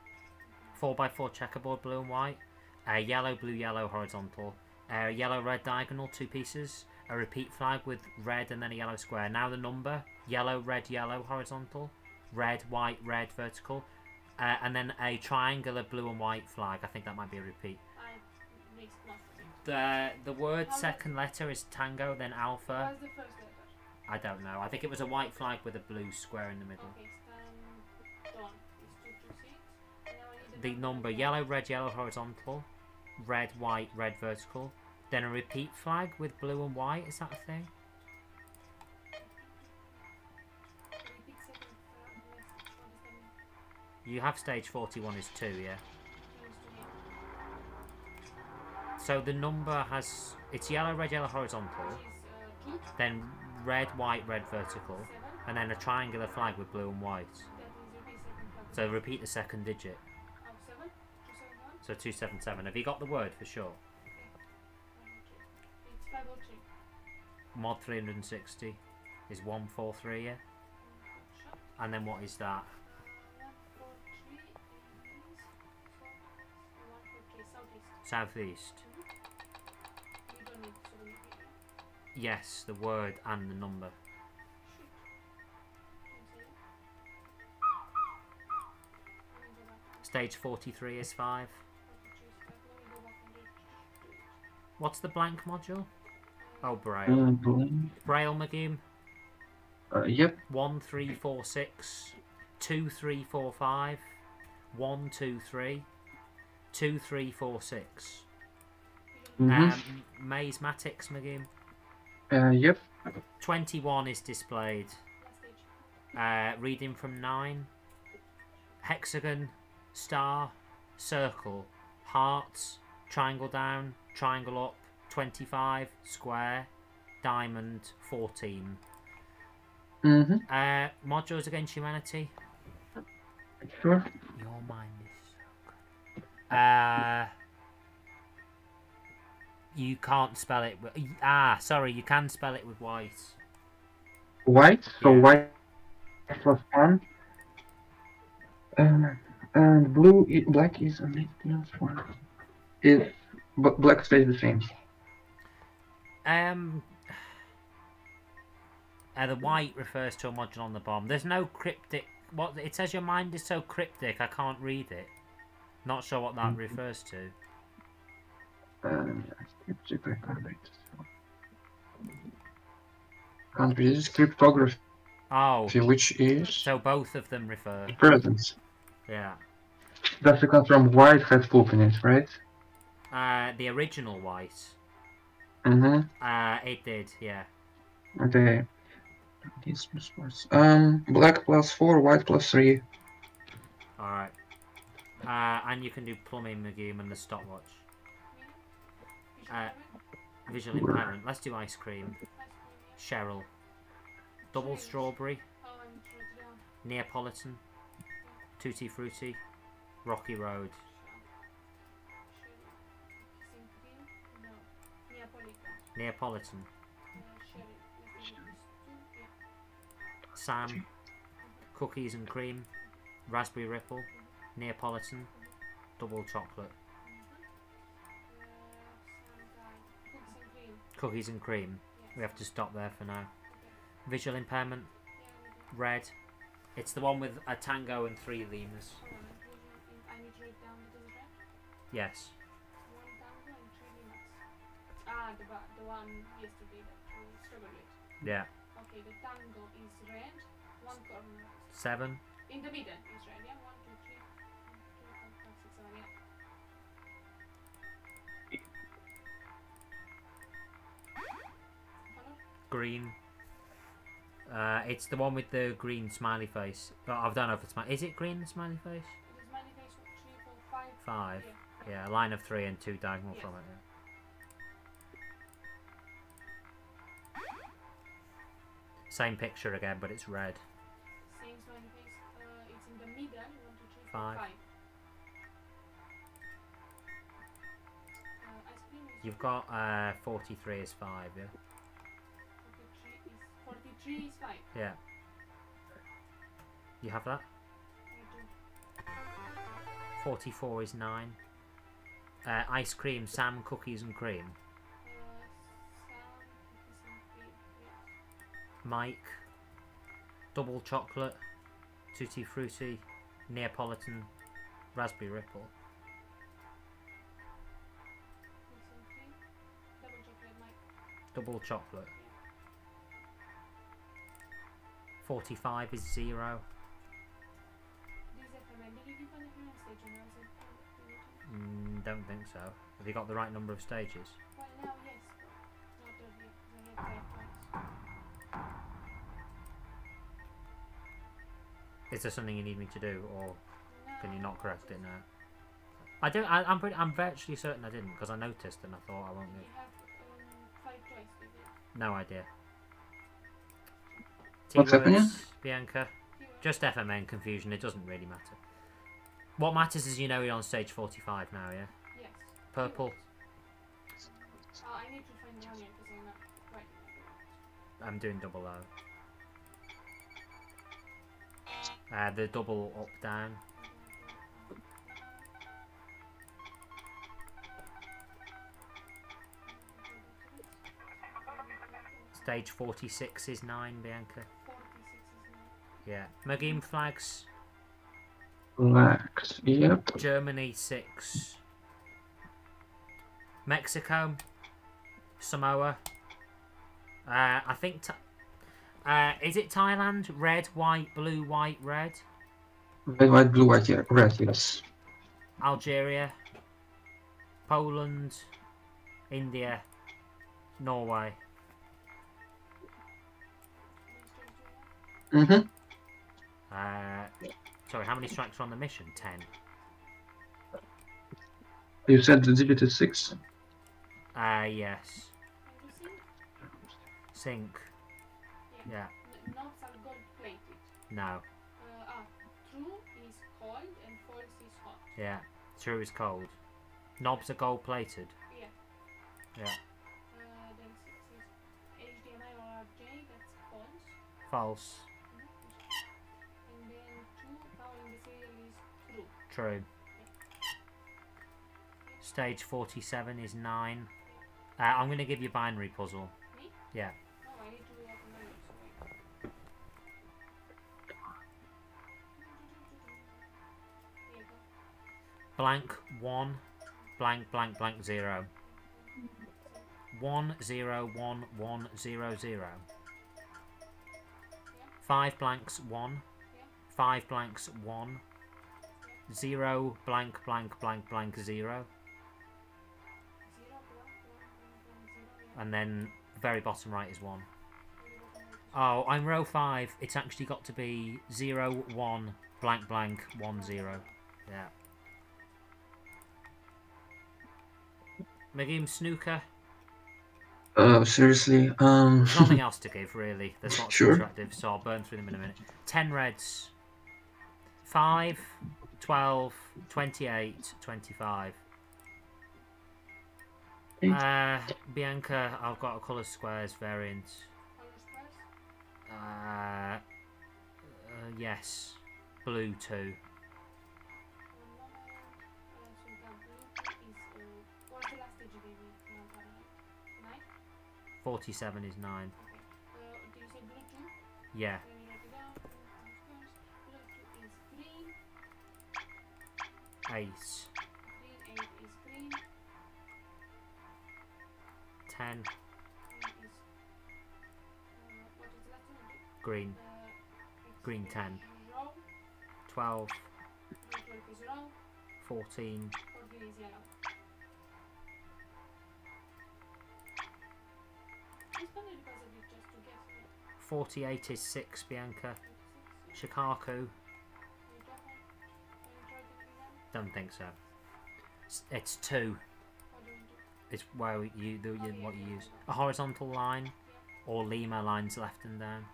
4x4 checkerboard, blue and white. A yellow, blue, yellow, horizontal. A yellow, red diagonal, two pieces. A repeat flag with red and then a yellow square. Now the number. Yellow, red, yellow, horizontal. Red, white, red, vertical. Uh, and then a triangular blue and white flag. I think that might be a repeat. I. The the word second letter is tango, then alpha. I don't know. I think it was a white flag with a blue square in the middle. Okay, stand on. It's two, two, six. And now I need The number yellow, red, yellow, horizontal. Red, white, red, vertical. Then a repeat flag with blue and white. Is that a thing? Repeat second flag. What does that mean? You have stage 41 is 2, yeah? Means to me. So the number has. It's yellow, red, yellow, horizontal. Uh, Then red, white, red, vertical. And then a triangular flag with blue and white. So repeat the second digit. So 277. Have you got the word for sure? Mod 360 is 143, yeah? And then what is that? One Yes, the word and the number. Shoot. Don't say it. Let me go back. Stage 43 is 5. Forty three is five. Let me go back and do it. What's the blank module? Oh, Braille. Blank. Braille Megum. Uh, yep. 1346 2345 123 2346. Mm-hmm. Um, Mathematics Megum. Uh, yep. 21 is displayed. Uh, reading from 9. Hexagon, star, circle, hearts, triangle down, triangle up, 25, square, diamond, 14. Mm-hmm. Uh, modules against humanity. Sure. Your mind is so good. Uh, you can't spell it. With, ah, sorry, you can spell it with white. White. So Yeah. white plus one. Uh, and blue, black is a plus one. Is but black stays the same. Um, uh, the white refers to a module on the bomb. There's no cryptic. What it says, your mind is so cryptic. I can't read it. Not sure what that Mhm. refers to. Uh, And this is cryptography, Oh, which is so both of them refer. presence. Yeah. That's the comes from white has poop in right? Uh, the original white. Mm-hmm. Uh, it did. Yeah. Okay. Plus plus. Um, black plus four, white plus three. All right. Uh, and you can do plumbing, Megum, and the stopwatch. Uh, Visual Sure. impairment. Let's do ice cream. Cheryl. Double strawberry. Neapolitan. Tutti Frutti. Rocky Road. Neapolitan. Sam. Cookies and cream. Raspberry Ripple. Neapolitan. Double chocolate. Cookies and cream. We have to stop there for now. Visual impairment. Red. It's the one with a tango and three lemurs. I need to the. Yes. One tango and three lemurs. Ah, the, the one yesterday that we struggled with. Yeah. Okay, the tango is red. One corner. Seven. In the middle is red, yeah? One, two, three. One, Green. Uh, it's the one with the green smiley face. But I don't know if it's my. Is it green The smiley face? It is many days, one, three, four, five. Five. Yeah. Yeah, a line of three and two diagonal Yes. from it. Yeah. Same picture again, but it's red. Same smiley face. Uh, it's in the middle. One, two, three, Five. five. Uh, ice cream is You've got uh, 43 is five, yeah. 43 is 43 is 5. Yeah. You have that? 44 is nine. Uh, ice cream, Sam, cookies and cream. Uh, Sam, cookies and cream. Yeah. Mike, double chocolate, tutti frutti, Neapolitan, raspberry ripple. Cookies and cream. Double chocolate, 45 is 0. Mm, don't think so. Have you got the right number of stages? Is there something you need me to do, or can you not correct it now? I don't. I, am pretty. I'm virtually certain I didn't because I noticed and I thought I won't. Have, no idea. What's happening? Bianca. Keywords. Just FMN confusion. It doesn't really matter. What matters is you know you're on stage 45 now, yeah? Yes. Purple. Uh, I need to find the onion because I'm not quite. I'm doing double O. Uh, the double up down. Stage 46 is 9, Bianca. 46 is nine. Yeah. Megum flags. Flags. Yep. Germany 6. Mexico. Samoa. Uh, I think. Th- uh, is it Thailand? Red, white, blue, white, red. Red, white, blue, white, yeah. Red, yes. Algeria. Poland. India. Norway. Which stage Uh, sorry, how many strikes are on the mission? Ten. You said the digit is six. Uh, yes. And you see? Sync. Yeah. N- knobs are gold plated. No. Uh, ah, true is cold and false is hot. Yeah. True is cold. Knobs are gold plated. Yeah. Yeah. Uh, then six is HDMI or RJ, that's false. False. True. Stage 47 is 9. Uh, I'm going to give you binary puzzle. Me? Yeah. No, I need to open my notes. Wait. Here you go. Blank 1. Blank, blank, blank 0. 1, 0, 1, 1, 0, 0. 5 blanks 1. 5 blanks 1. Zero, blank, blank, blank, blank, zero. And then very bottom right is 1. Very bottom right is Oh, I'm row 5. It's actually got to be zero one blank, blank, 1, 0. Yeah. Megum snooker. Uh, seriously. Um. Nothing else to give, really. There's lots Sure. of interactive, so I'll burn through them in a minute. 10 reds. 5, 12, 28, 25. Uh, Bianca, I've got a colour squares variant. Color squares. Uh, uh, yes. Blue 2. One moment. Uh, so we got blue is uh, what's 8. Green eight is green. 10. Green. Uh? Green. Green 10. Row. 12. Blue is row. 14. Fourteen is because of it Don't think so. It's 2. What do you do? It's where you do you, what you use. A horizontal line or lima lines left and down.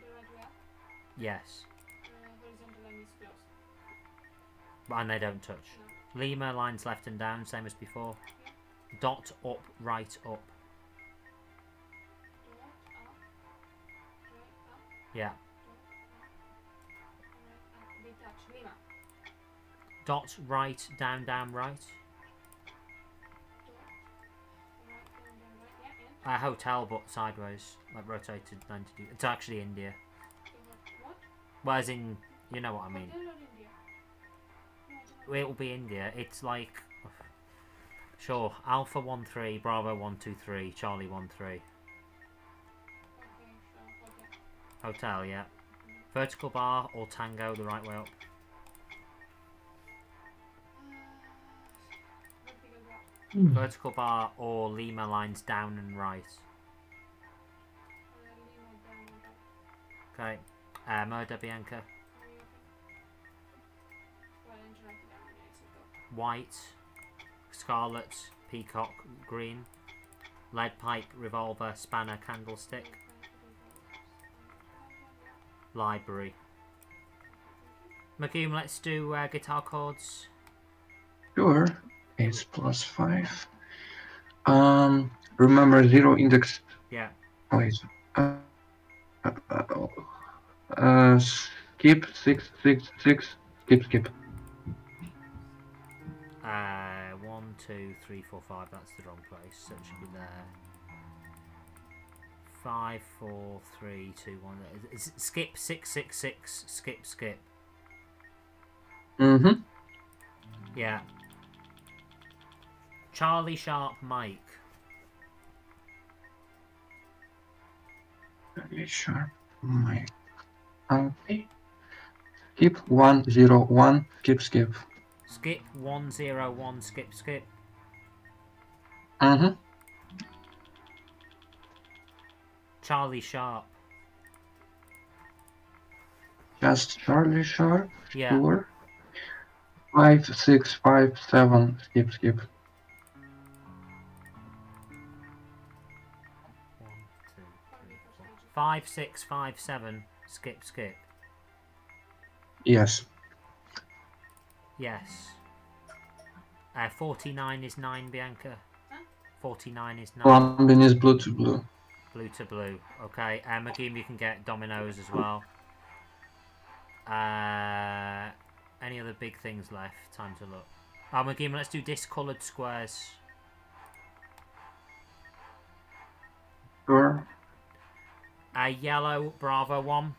The right way up. Yes. Horizontal line is closed. And they don't touch. Lima lines left and down, same as before. Dot up, right up. Dot up. Right up. Yeah. Dot right, down, down, right. A hotel, but sideways, like rotated 90 degrees. It's actually India. Well, in, you know what I mean. Hotel or India? No, I don't know. It will be India. It's like, sure, Alpha one three, Bravo one two three, Charlie one three. Okay, sure. Okay. Hotel, yeah. Vertical bar or tango, the right way up. Vertical bar or Lima lines down and right. Okay. Uh, Murder Bianca. White. Scarlet. Peacock. Green. Lead pipe, revolver, spanner, candlestick. library. Magoom, let's do uh, guitar chords. Sure. It's plus five. Um, remember zero index. Yeah. Wait. Uh, uh, uh, skip six six six. Skip skip. Uh, one, two, three, four, five. That's the wrong place. So it should be there. Five, four, three, two, one. Is it skip six, six, six. Skip, skip. Mm-hmm. Yeah. Charlie Sharp Mike. Very sharp. My. Okay. Skip one zero one. Skip skip. Skip one zero one. Skip skip. Mm-hmm. Charlie Sharp. Just Charlie Sharp. Yeah. Sure. Five six five seven. Skip skip. Five, six, five, seven. Skip skip. Yes. Yes. Uh, 49 is 9, Bianca. 49 is 9. London is blue to blue. Blue to blue. Okay. Uh, Megum, you can get dominoes as well. Uh, any other big things left? Time to look. Oh, Megum, let's do discoloured squares. Uh, yellow, Bravo 1.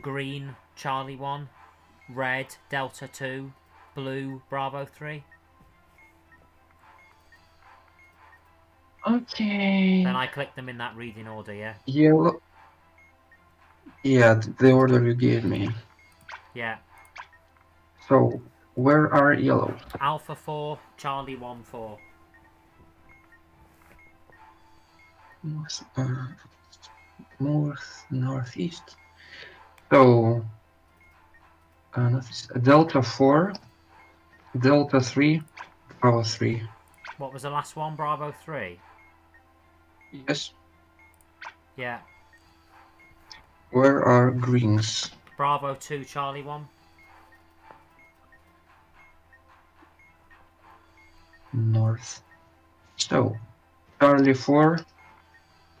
Green, Charlie 1. Red, Delta 2. Blue, Bravo 3. Okay. Then I click them in that reading order, yeah? Yellow. Yeah, the order you gave me. Yeah. So, where are yellow? Alpha 4, Charlie 1 4. North, northeast. So, uh, northeast- Delta 4, Delta 3, Bravo 3. What was the last one? Bravo 3? Yes. Yeah. Where are greens? Bravo 2, Charlie 1. North. So, Charlie 4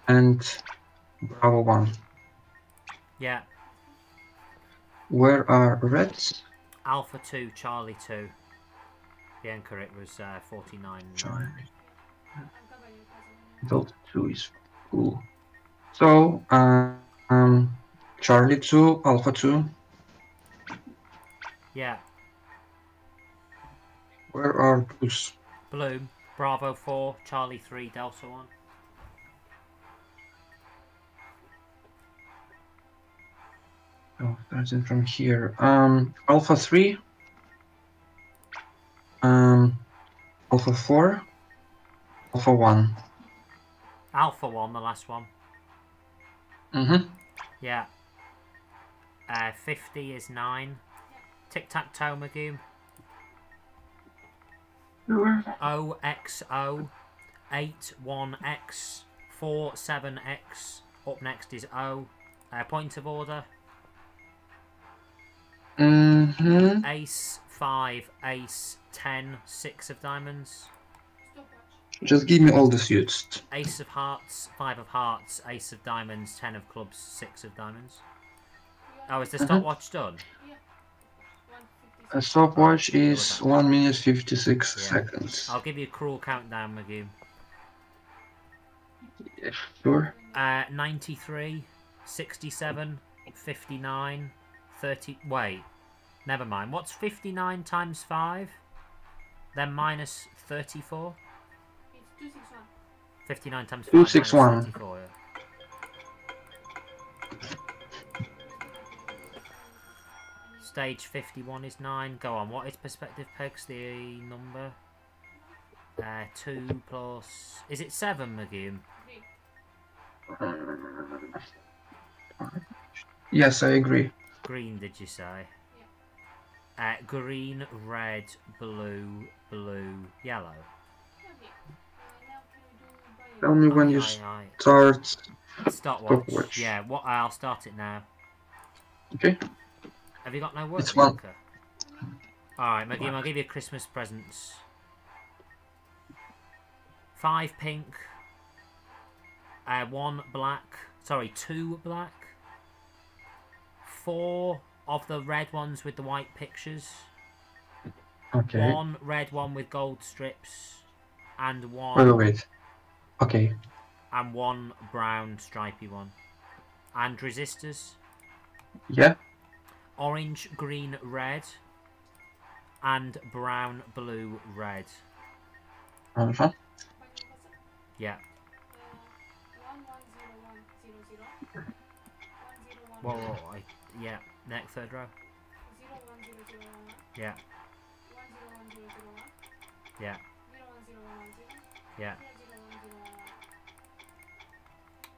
and Bravo 1. Yeah. Where are reds? Alpha 2, Charlie 2. The anchor it was uh, 49. Charlie. I'm covering your cousin. Delta 2 is cool. So, uh, um, Charlie 2, Alpha 2. Yeah. Where are blues? Bloom. Bravo 4, Charlie 3, Delta 1. Oh, in from here. Um, Alpha 3. Um, Alpha 4. Alpha 1. Alpha 1, the last one. Mm-hmm. Yeah. Uh, 50 is 9. Tic tac toe, Megum. OXO 81X 47X. Up next is O. Uh, point of order. Mm-hmm. Ace 5, Ace 10, 6 of diamonds. Just give me all the suits. Ace of hearts, 5 of hearts, Ace of diamonds, 10 of clubs, 6 of diamonds. Oh, is the Mhm. stopwatch done? A stopwatch is 1 minute 56 Yeah. seconds. I'll give you a cruel countdown, Megum. Yeah, sure. Uh, 93, 67, 59, 30. Wait, never mind. What's 59 times 5? Then minus 34? It's 261. 59 times 5 Two, six, minus one. 34, yeah. Stage 51 is 9. Go on, what is perspective pegs? The number? Uh, 2 plus. Is it 7, Megum? Yes, I agree. Green, did you say? Uh, green, red, blue, blue, yellow. Okay. Now can we do bio? Tell me when you Aye, aye, start. aye. Stopwatch. stopwatch. Yeah, what? I'll start it now. Okay. Have you got no work? It's one. Alright, Maggie, I'll give you Christmas presents. Five pink. Uh, one black. Sorry, two black. Four of the red ones with the white pictures. Okay. One red one with gold strips. And one Wait, wait, wait. Okay. and one brown stripy one. And resistors. Yeah. Orange, green, red. And brown, blue, red. Five. Yeah. Uh, one one zero one zero zero. One zero one. Whoa, whoa, whoa. I, yeah. Next third row. Zero one zero zero one one. Yeah. One zero one zero zero one. Yeah. Zero one zero one one zero. Yeah. Zero zero one zero one one.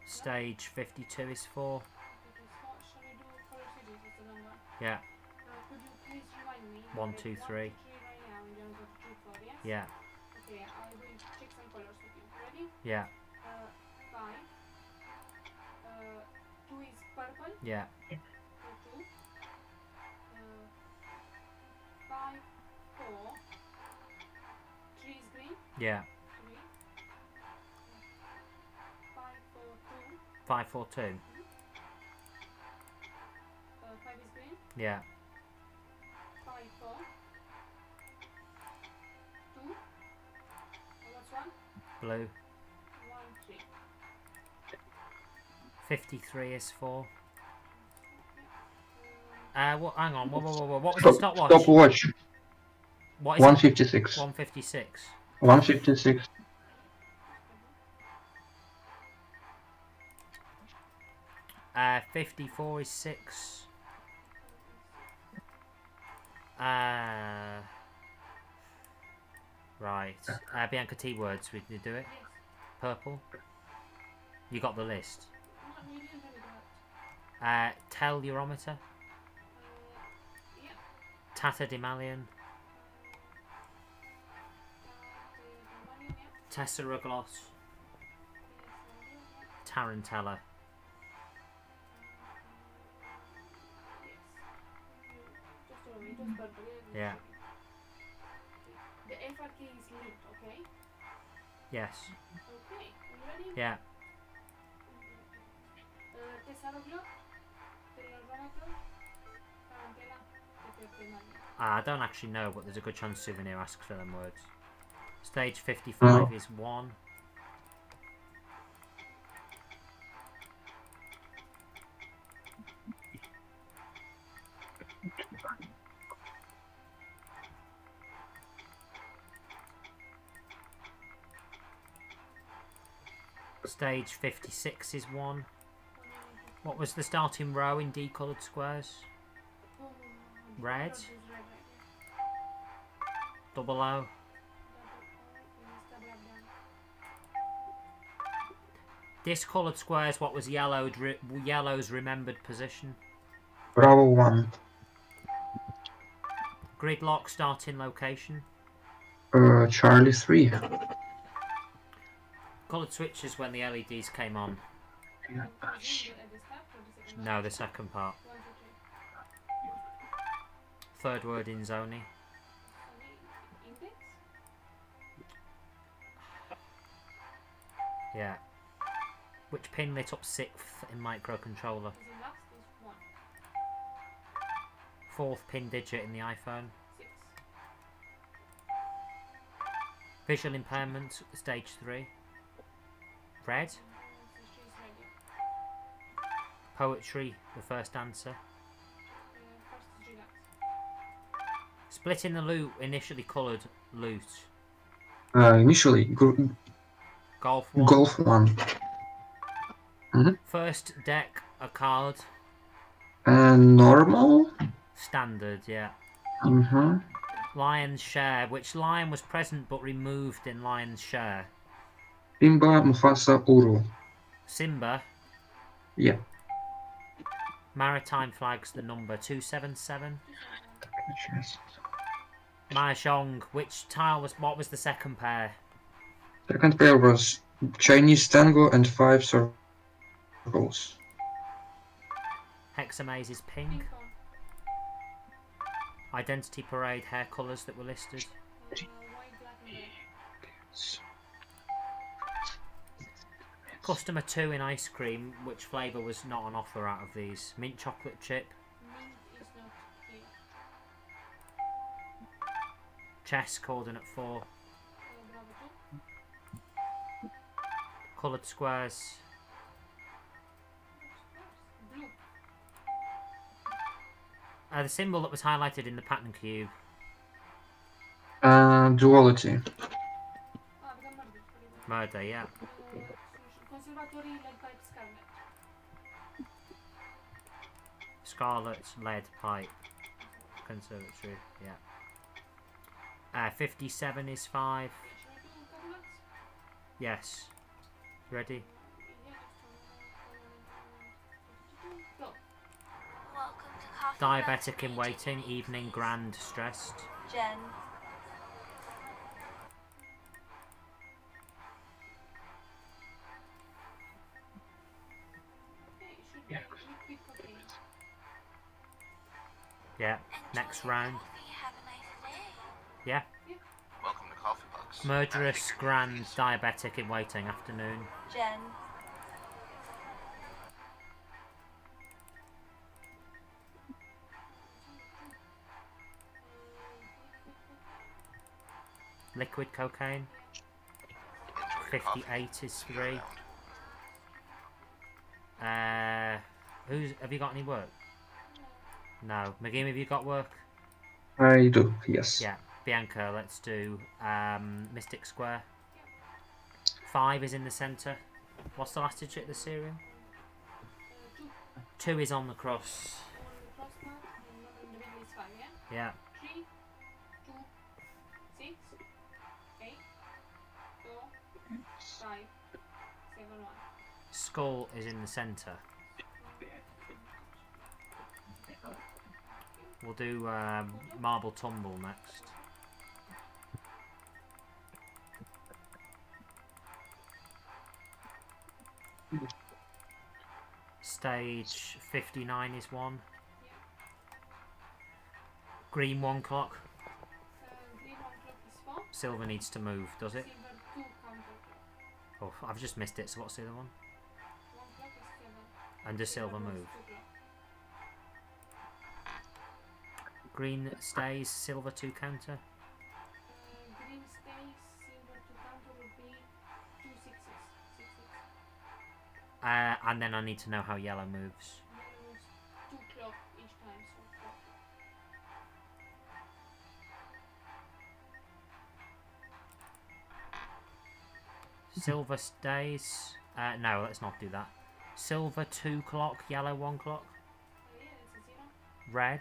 Stage 52 is four. Okay, so shall we do color series is the number? Yeah. Uh, could you please remind me? One, two, three. two, three right now, and then go to two, four, yes? Yeah. Okay, I will check some colors with you. Ready? Yeah. Uh, five. Uh, two is purple. Yeah. So five, four. Three green. Yeah. Three. Five, four, two. Five, four, two. Uh, five is green. Yeah. Five, four. Two. What's one? Blue. One, three. 53 is four. Uh, what? Hang on. Whoa, whoa, whoa, whoa. What was the Stop, stopwatch? stopwatch. What is it? 156. 156. 156. Uh, 54 is six. Uh, right. Uh, Bianca T words. We do it. Purple. You got the list. No, we didn't have it right. Uh, Tell Eurometer. Do, yeah. Tarantella. Yes. Just a moment, just yeah. The FRK is linked, okay? Yes. Okay, you ready? Yeah. Uh, Telorgonaclo, Tarantella, I don't actually know, but there's a good chance Souvenir asks for them words. Stage 55 is 1. Stage 56 is 1. What was the starting row in D coloured squares? Red. this is red, right? Double O. Double O is double up down. Discoloured squares, what was yellowed, re- yellow's remembered position? Bravo 1. Gridlock starting location. Uh, Charlie 3. Coloured switches when the LEDs came on. Is it at the start or the second No, the second part. Third word in Zoni. Index? Yeah. Which pin lit up sixth in microcontroller? Fourth pin digit in the iPhone. Visual impairment, stage three. Red. Poetry, the first answer. Splitting the loot, initially coloured loot. Uh, initially, Golf one. Golf 1. First deck, a card. And normal? Standard, yeah. Mm-hmm. Lion's Share, which lion was present but removed in Lion's Share? Simba, Mufasa, Uru. Simba, Yeah. Maritime Flags, the number 277. Yes. Mahjong, which tile was, what was the second pair? Second pair was Chinese tango and five circles. Hexamaze is pink. Identity Parade hair colours that were listed. White, black, and red. Customer 2 in ice cream, which flavour was not on offer out of these? Mint chocolate chip, chess coordinate 4, Uh, Bravo coloured squares, uh, the symbol that was highlighted in the pattern cube. Uh, duality. Got murder. Very good. Murder, yeah. Uh, conservatory led by Scarlet. Scarlet, lead, pipe, conservatory, yeah. Uh, 57 is 5, Should I do cabinets? yes. Ready? Yeah, just one. Go. Welcome to Diabetic in waiting, evening, grand, stressed. Jen. Okay, it should be liquid cocaine. Yeah. Next round. Yeah. Welcome to Coffee Box. Murderous, grand, diabetic in waiting, afternoon. Jen. Liquid cocaine. Enjoy your coffee. 58 is See 3. Uh, who's have you got any work? No. Megum, have you got work? I do, yes. Yeah. Bianca, let's do um, Mystic Square. Five is in the centre. What's the last digit of the serial? Two. Is on the cross. Yeah? Skull is in the centre. We'll do um, Marble Tumble next. Stage 59 is one. Green one clock. Silver needs to move, does it? Oh, I've just missed it, so what's the other one? And does silver move? Green stays, silver two counter. Uh, and then I need to know how yellow moves. Silver stays. Uh, no, let's not do that. Silver two clock, yellow one clock. Red.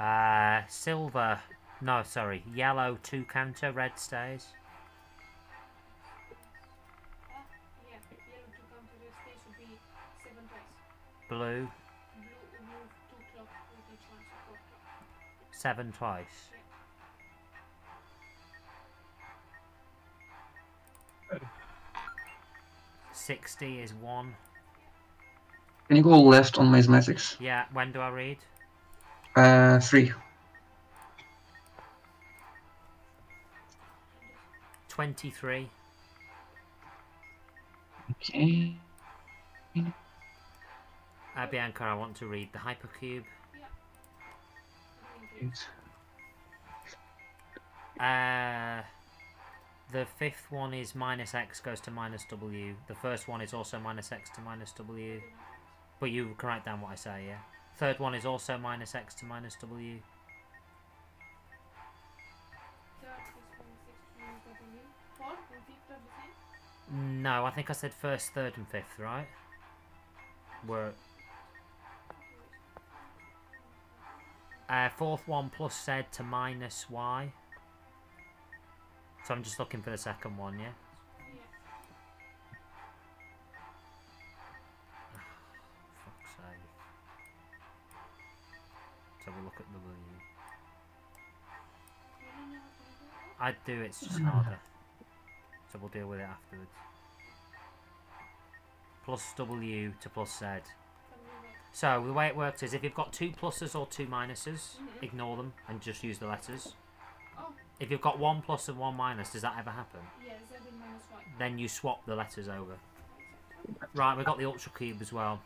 Uh, silver. No, sorry. Yellow two counter, red stays. Yeah, counter red stays would be seven twice. Blue Blue move two clock with each one, so four clock. seven twice. Sixty is one. Can you go left on mathematics? Yeah. When do I read? Uh, three. Twenty-three. Okay. Uh, Bianca, I want to read the hypercube. Green three. Uh, the fifth one is minus x goes to minus w. The first one is also minus x to minus w. But you can write down what I say, yeah? Third one is also minus x to minus w. No, I think I said first, third, and fifth, right? Were uh, fourth one plus z to minus y. So I'm just looking for the second one, yeah? Yeah. Fuck's sake. Let's have a look at the You don't know how to do that? I'd do it's just harder. So we'll deal with it afterwards. Plus W to plus Z. So the way it works is if you've got two pluses or two minuses, Mhm. ignore them and just use the letters. Oh, If you've got one plus and one minus, does that ever happen? yeah, Z in minus one. Then you swap the letters over. Right, we've got the Ultra Cube as well.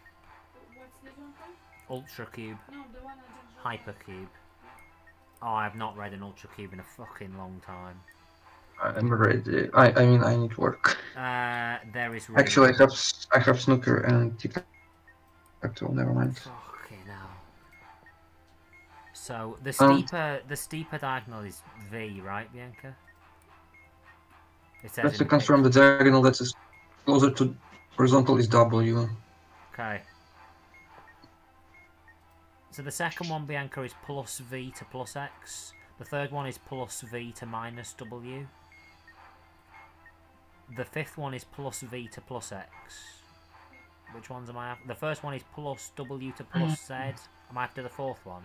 What's this one called? Ultra Cube, No, the one I just wrote Hyper. Cube. Oh, I have not read an Ultra Cube in a fucking long time. I'm ready. I I mean I need work. Uh, there is. Actually, I have I have snooker and tic tac toe. Never mind. Fucking hell. So the Um, steeper, the steeper diagonal is V, right, Bianca? It says Let's confirm the diagonal that is closer to horizontal is W. Okay. So the second one, Bianca, is plus V to plus X. The third one is plus V to minus W. The fifth one is plus V to plus X. Which ones am I after? The first one is plus W to plus mm. Z. Am I after the fourth one?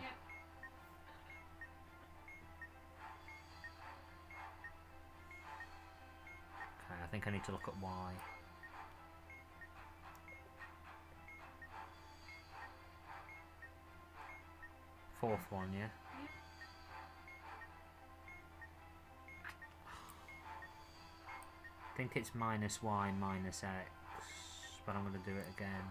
Okay, I think I need to look at Y. Fourth one, yeah? I think it's minus Y minus X, but I'm going to do it again.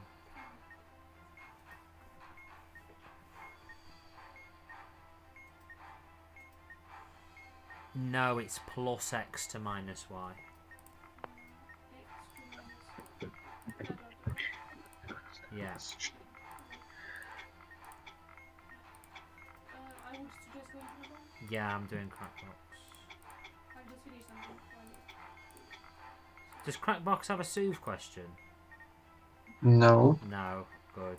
No, it's plus X to minus y. Yeah. Uh, I would suggest going to the bar. Yeah, I'm doing. I'll Does Crackbox have a soothe question? No. No. Good.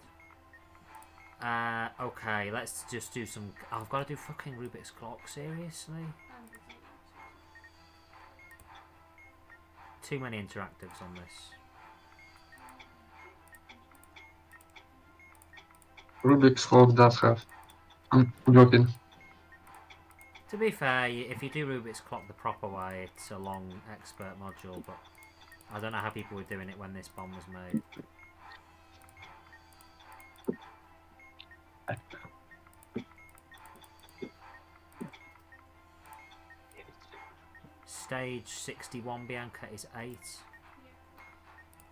Uh, okay, let's just do some. I've got to do fucking Rubik's Clock, seriously? and the thing. Too many interactives on this. Rubik's clock does have. I'm joking. To be fair, if you do Rubik's Clock the proper way, it's a long expert module, but I don't know how people were doing it when this bomb was made. Stage 61, Bianca, is 8.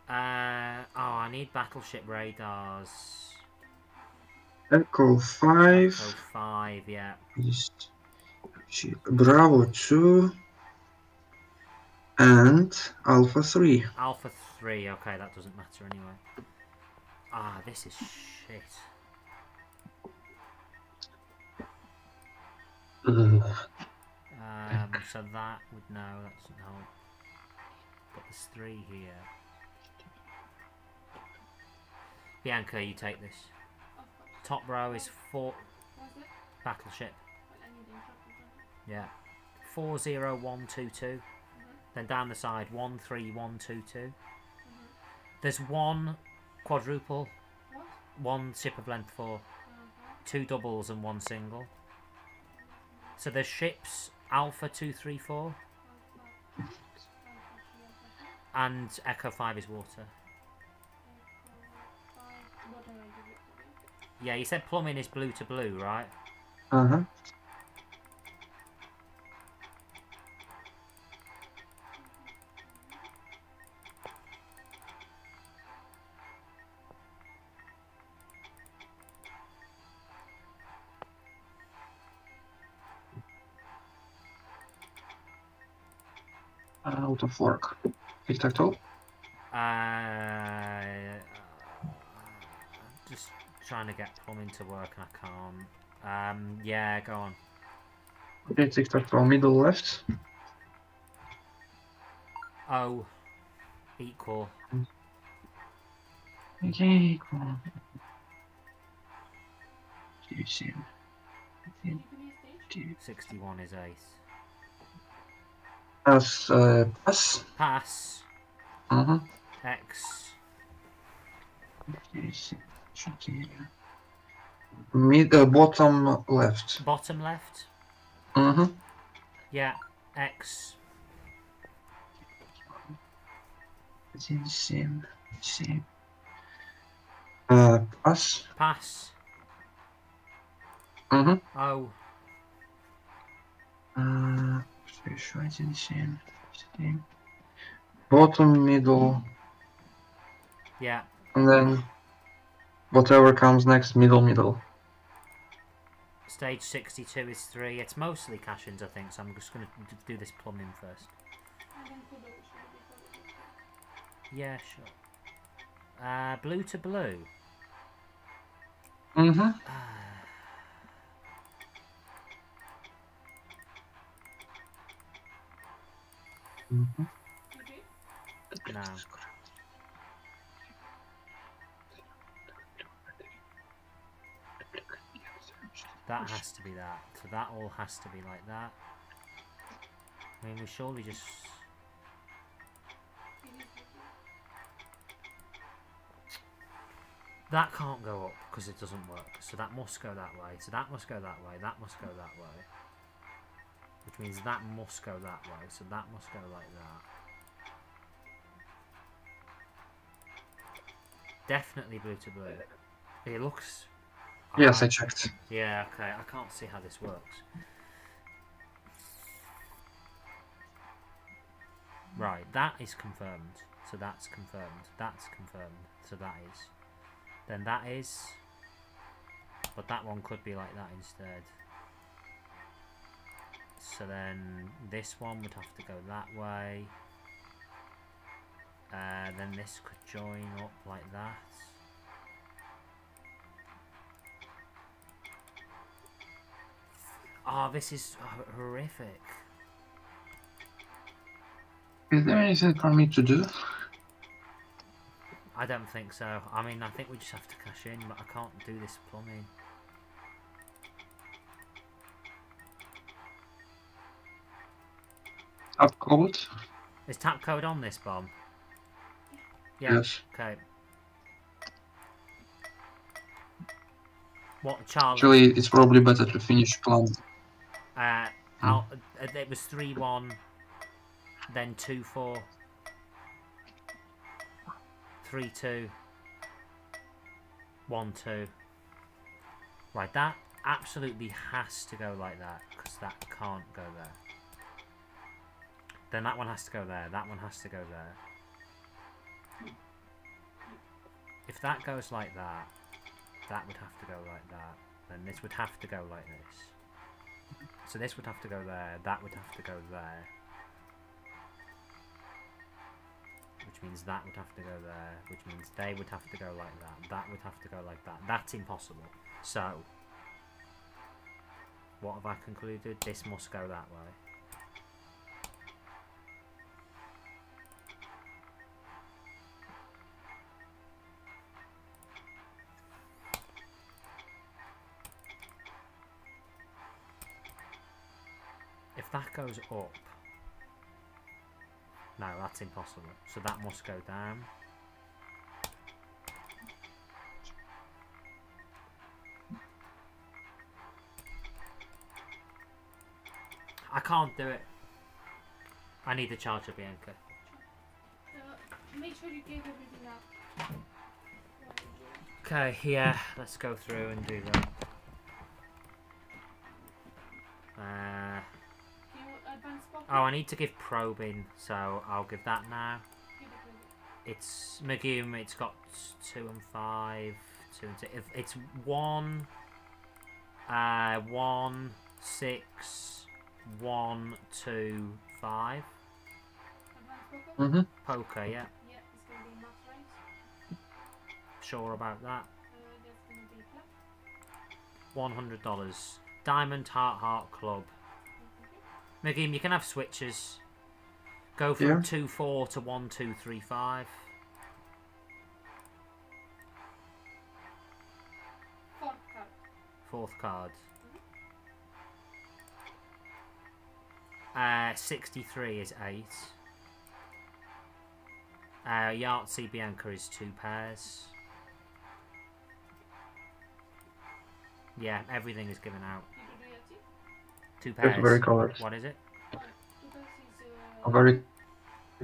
Uh, oh, I need battleship radars. Echo Oh, 5. 5, yeah. Bravo 2. And Alpha 3. Alpha 3, okay, that doesn't matter anyway. Ah, this is shit. Um, so that would no, that doesn't help. But there's three here. Bianca, you take this. Top row is four battleship. Well, I need to interrupt you for that. Yeah. Four zero one two two. Then down the side one three one two two. mhm. There's one quadruple, What? one ship of length four, Uh-huh. two doubles and one single. So there's ships Alpha two three four Alpha. Alpha three, alpha two. and Echo five is water. Echo five. What am I doing? Yeah, you said plumbing is blue to blue, right? Uh huh. Of work. Tic tac toe. Uh, just trying to get plumbing to work and I can't. Um, yeah, go on. Okay, tic tac toe. Middle left. Oh, equal. Okay, come on. You see. Pass, uh, pass. Pass. Uh-huh. X. Mid, uh, bottom left. Bottom left. Uh-huh. Yeah. X. It's in the same. Same. Uh, pass. Pass. Mm-hmm. Oh, Uh, it's in the same. Same. Bottom, middle, yeah. and then whatever comes next, middle, middle. Stage 62 is 3. It's mostly cash-ins, I think, so I'm just going to do this plumbing first. And then Kudo should be for Yeah, sure. Uh, blue to blue. Mm-hmm. mm-hmm. No. That has to be that. So that all has to be like that. I mean, we surely just... That can't go up because it doesn't work. So that must go that way. So that must go that way. That must go that way. Which means that must go that way. So that must go like that. Definitely blue to blue. It looks... Yes, Ah, I checked. yeah, okay. I can't see how this works. Right, that is confirmed. So that's confirmed. That's confirmed. So that is. Then that is. But that one could be like that instead. So then this one would have to go that way. Uh, then this could join up like that. Oh, this is horrific. Is there anything for me to do? I don't think so. I mean, I think we just have to cash in, but I can't do this plumbing. Up code? Is tap code on this bomb? Yeah. Yes. Okay. What, Charlie? Actually, it's probably better to finish plan. Uh, I'll, uh, it was 3 1, then 2 4, 3 2, 1 2. Right, that absolutely has to go like that, because that can't go there. Then that one has to go there, that one has to go there. If that goes like that, that would have to go like that, then this would have to go like this. So this would have to go there, that would have to go there. Which means that would have to go there, which means they would have to go like that, that would have to go like that. That's impossible. So, what have I concluded? This must go that way. That goes up, no, that's impossible. So that must go down. I can't do it. I need the charger, Bianca. Uh, make sure you gave everything up. Okay, yeah, let's go through and do that. Uh, oh, I need to give probing, so I'll give that now. Give it to me. It's Megum. It's got two and five, two and. If It's one, uh, one, six, one, two, five. Poker? Mm-hmm. Poker, yeah. Yeah, it's gonna be max right. Sure about that. Uh, gonna be flat. One hundred dollars. Diamond Heart Heart Club. Okay. Megum, you can have switches. Go from Yeah. two four to one two three five. Fourth card. Fourth card. Uh, 63 is 8. Uh, Yahtzee Bianca is 2 pairs. Yeah, everything is given out. You do the Yahtzee? 2 That's pairs. very colored. What is it? Two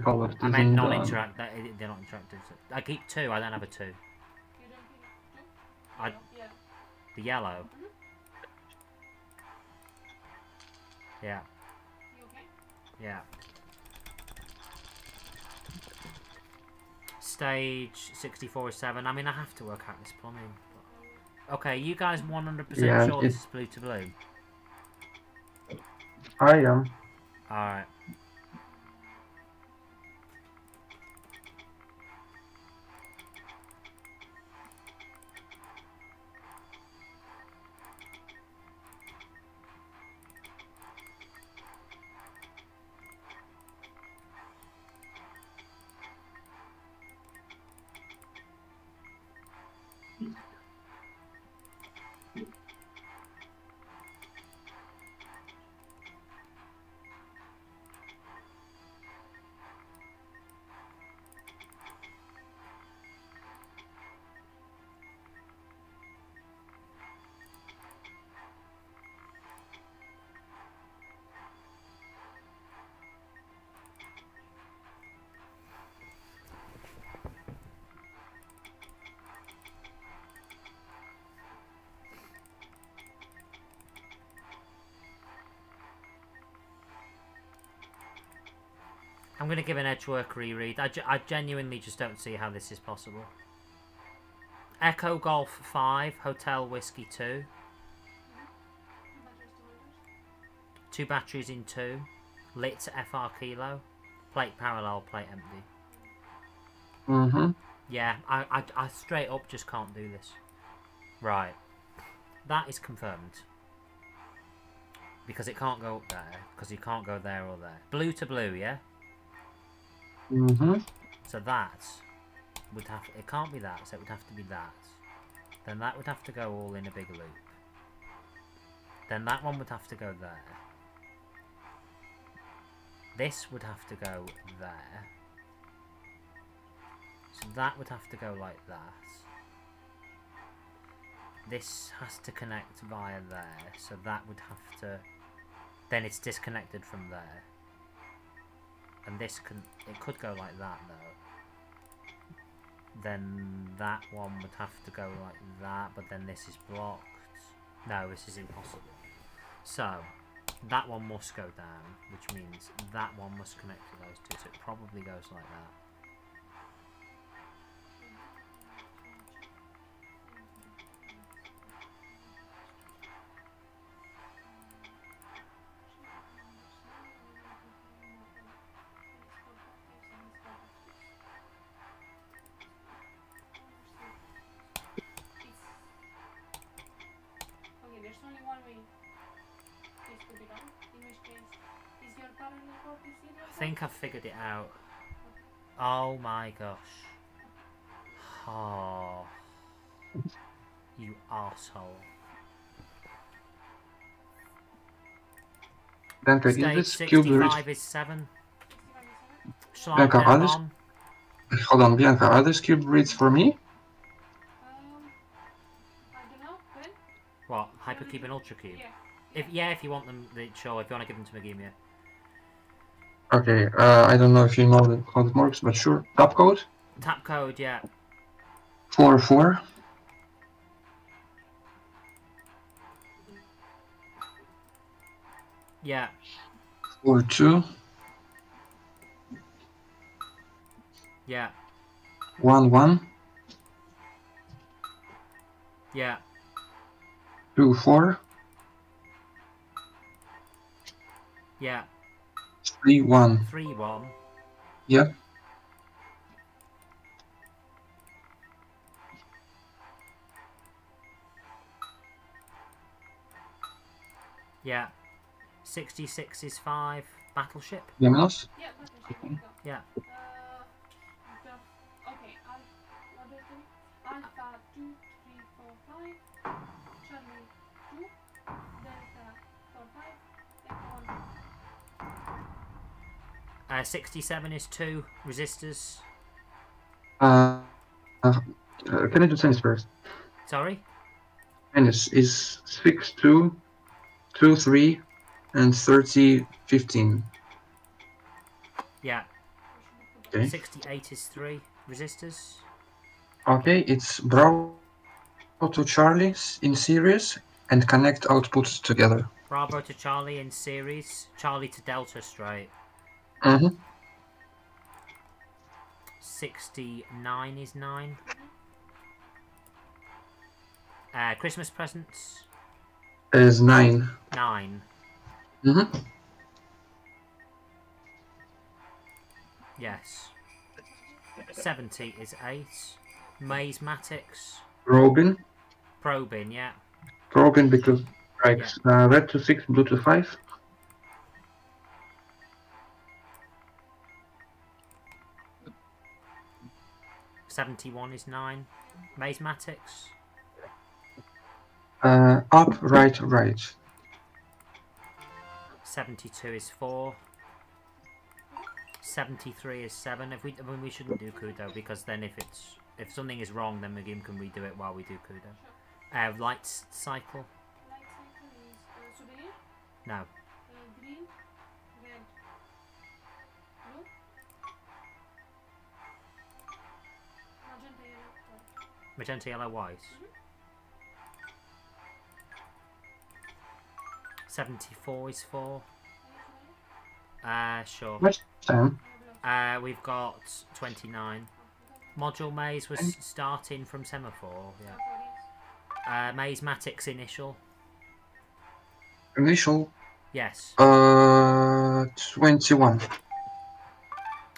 A of I meant non-interact. They're not interactive. so- I keep two. I don't have a two. You don't keep two? I- The yellow. Yeah. Yeah. Stage 64 is 7. I mean, I have to work out this plumbing. Okay, you guys 100% Yeah, sure this is blue to blue? I am. Alright. Going to give an Edgework reread. I, I genuinely just don't see how this is possible. Echo Golf 5, Hotel Whiskey 2. Batteries to holders. Two batteries in 2. Lit FR Kilo. Plate parallel, plate empty. Mm-hmm. Yeah, I, I, I straight up just can't do this. Right. That is confirmed. Because it can't go up there. Because you can't go there or there. Blue to blue, yeah? Mm-hmm. So that would have it can't be that, so it would have to be that. Then that would have to go all in a big loop. Then that one would have to go there. This would have to go there. So that would have to go like that. This has to connect via there, so that would have to... Then it's disconnected from there. And this can... It could go like that, though. Then that one would have to go like that, but then this is blocked. No, this is impossible. So, that one must go down, which means that one must connect to those two, so it probably goes like that. Out. Oh my gosh. Oh. You arsehole. Bianca, is Stage this cube reach? 65 is 7. Shall Bianca, get are this- on? Hold on, Bianca, are these cube reads for me? Um, I don't know. When? What? Hypercube and Ultra Cube? Yeah. If yeah, if you want them, then sure. If you want to give them to Magimia. Okay, uh, I don't know if you know the, how it works, but sure. Tap code? Tap code, yeah. 4 4. Yeah. 4 2. Yeah. 1 1. Yeah. 2 4. Yeah. 3 1. 3 1. Yep. Yeah. 66 is 5. Battleship. Yaminos? Yeah, but there we. Yeah. Uh, 67 is 2. Resistors. Uh, uh, can I do tennis first? Sorry? Tennis is 6 2, 2 3, and 30 15. Yeah. Okay. 68 is 3 resistors. Okay, it's Bravo to Charlie in series and connect outputs together. Bravo to Charlie in series. Charlie to Delta straight. Mm-hmm. 69 is 9. Uh, Christmas presents. Is nine. 9. Mm-hmm. Yes. 70 is 8. Mathematics. Robin. Probing, yeah. Robin because right. Uh, red to six, blue to five. Seventy-one is nine. Mathematics. Uh, up, right, right. Seventy-two is four. Seventy-three is seven. If we, I mean, we shouldn't do Kudo because then if it's if something is wrong, then Megum can redo it while we do Kudo. Uh, light cycle. Light cycle is uh, No. Magenta, yellow, white. Seventy-four is four. Uh, sure. Uh, we've got twenty-nine. Module maze was starting from semaphore. Yeah. Uh, mathematics initial. Initial. Yes. Uh, twenty-one.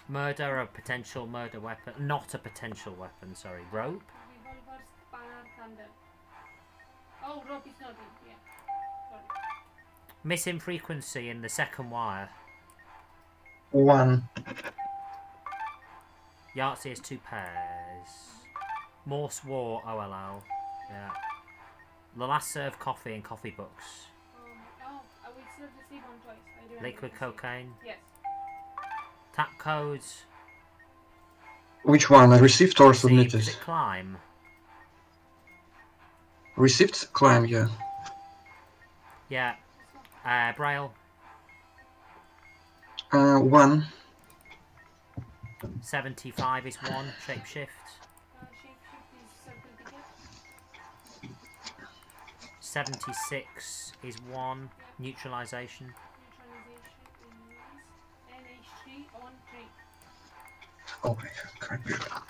Murder a potential murder weapon. Not a potential weapon. Sorry. Rope. Revolver, spanner, thunder. Oh, rope is not in. Yeah. Sorry. Missing frequency in the second wire. One. Yahtzee has two pairs. Morse War OLL. Yeah. The last serve coffee and coffee books. Um, oh, I will still receive one twice. Liquid cocaine. Yes. Tap codes. Which one? I received or Received. Is submitted? climb? Received. Climb. Yeah. Yeah. Uh, Braille. Uh, one. 75 is one. Shapeshift. Uh, shape shift is 76 is one. Neutralization. Neutralization is NH3 on 3. Oh my god.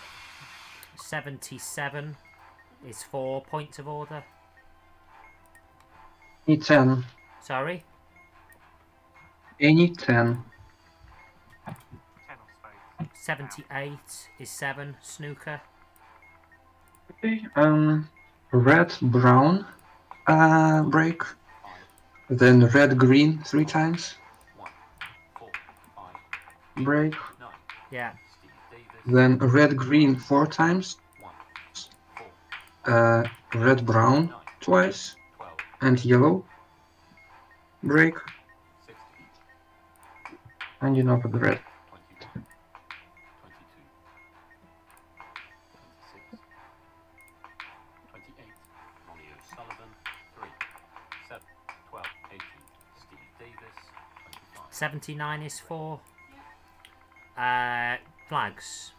Can't be- 77 is four. Points of order. Any ten. Sorry. Any ten. Ten of spades. 78 is seven. Snooker. Okay. Um, red, brown. Uh, break. Then red, green three times. one, four, five, Break. Yeah. Then red, green four times. Uh, red, brown twice. And yellow. Break. And you know for the red. twenty-one, twenty-two, twenty-six, twenty-eight. Ronnie O'Sullivan. Three, seven, twelve, eighteen. Steve Davis. Twenty-five. 79 is for Uh, flags.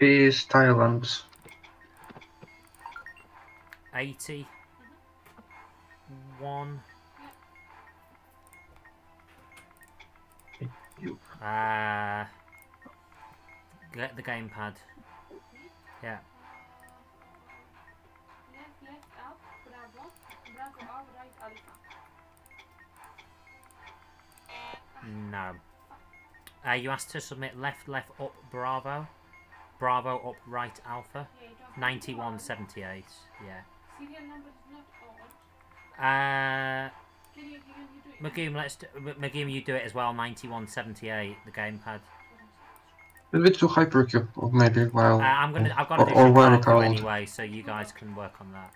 Is Thailand. 80. One. You. Uh, get the gamepad. Yeah. Left, left, up, bravo. Bravo, up, right, alpha. No. Uh, you asked to submit left, left, up, bravo. Bravo, up, right, alpha. Yeah, it 9178. Yeah. Serial number is not odd. Uh, Can you, can you? Megum, let's do, M- Megum, you do it as well. 9178, the gamepad. A bit too hypercube, or maybe while. Uh, I'm gonna. I've got to or, do or Chicago anyway, so you guys can work on that.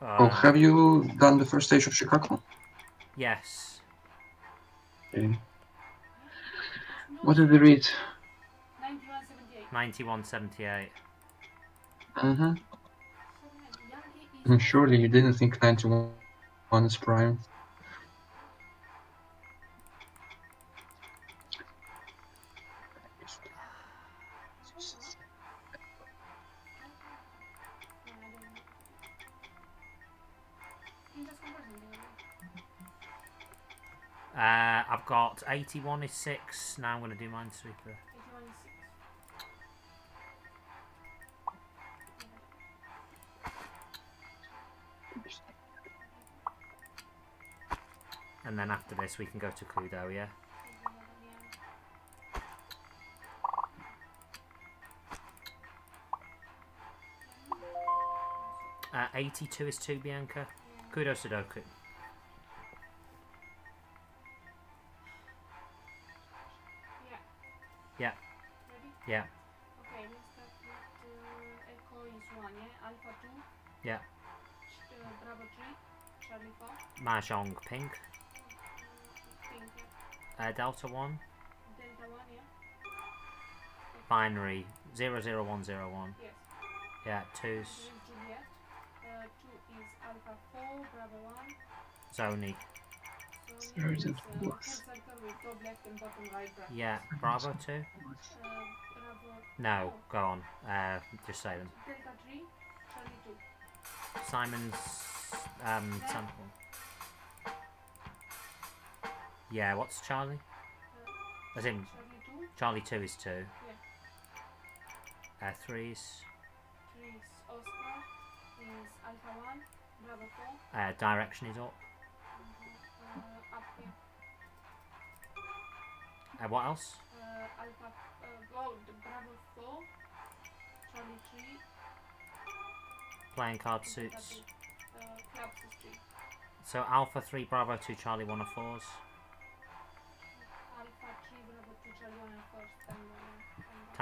Oh, Uh, have you done the first stage of Chicago? yes. Okay. What did we read? 9178. 9178. Mm-hmm. So, Yankee is Surely you didn't think 91 is prime. Uh, I've got 81 is 6. Now I'm going to do Minesweeper. And then after this, we can go to Kudo, yeah? Uh, 82 is 2, Bianca. Kudo Sudoku. Yeah. Yeah. Ready? Yeah. Okay, let's start with uh, Echo is 1, yeah? Alpha 2. Yeah. Uh, Bravo 3. Charlie 4. Mahjong Pink. Pink, yeah. Uh, Delta 1. Delta 1, yeah? Binary 00101. Yes. Yeah, 2's This is Juliet. Uh, 2 is Alpha 4. Bravo 1. Zoni. So There is is, uh, plus. full circle with top left and bottom right bracket. Yeah, Bravo 2. Uh, Bravo. No, go on. Uh, just say them. Delta 3. Charlie 2. Simon's um, sample. Yeah, what's Charlie? As in, Charlie 2. Charlie 2 is 2. Uh, 3's 3 is Oscar. Is Alpha 1. Bravo 4. uh, direction is up. Uh, up here. Uh, what else? Uh, Alpha. Uh, oh, Bravo 4. Charlie 3. Playing card suits. Uh, 3. So Alpha 3, Bravo 2, Charlie 1 of 4s.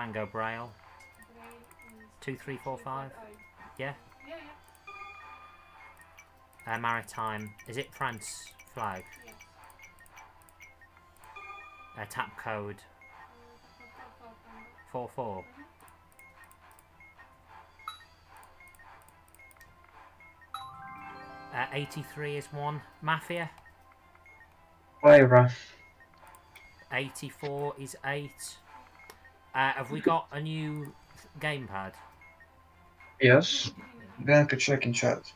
Tango. Tango Braille. Braille is 2, 3, 4, 5. Yeah. Yeah, yeah. Uh, Maritime. Is it France flag? Yes. Uh, tap code 4, 4, 4, 4 4. Mhm. Uh, 83 is 1. Mafia. Lyra. 84 is 8. Uh, have we got a new gamepad? Yes. Bianca check in chat.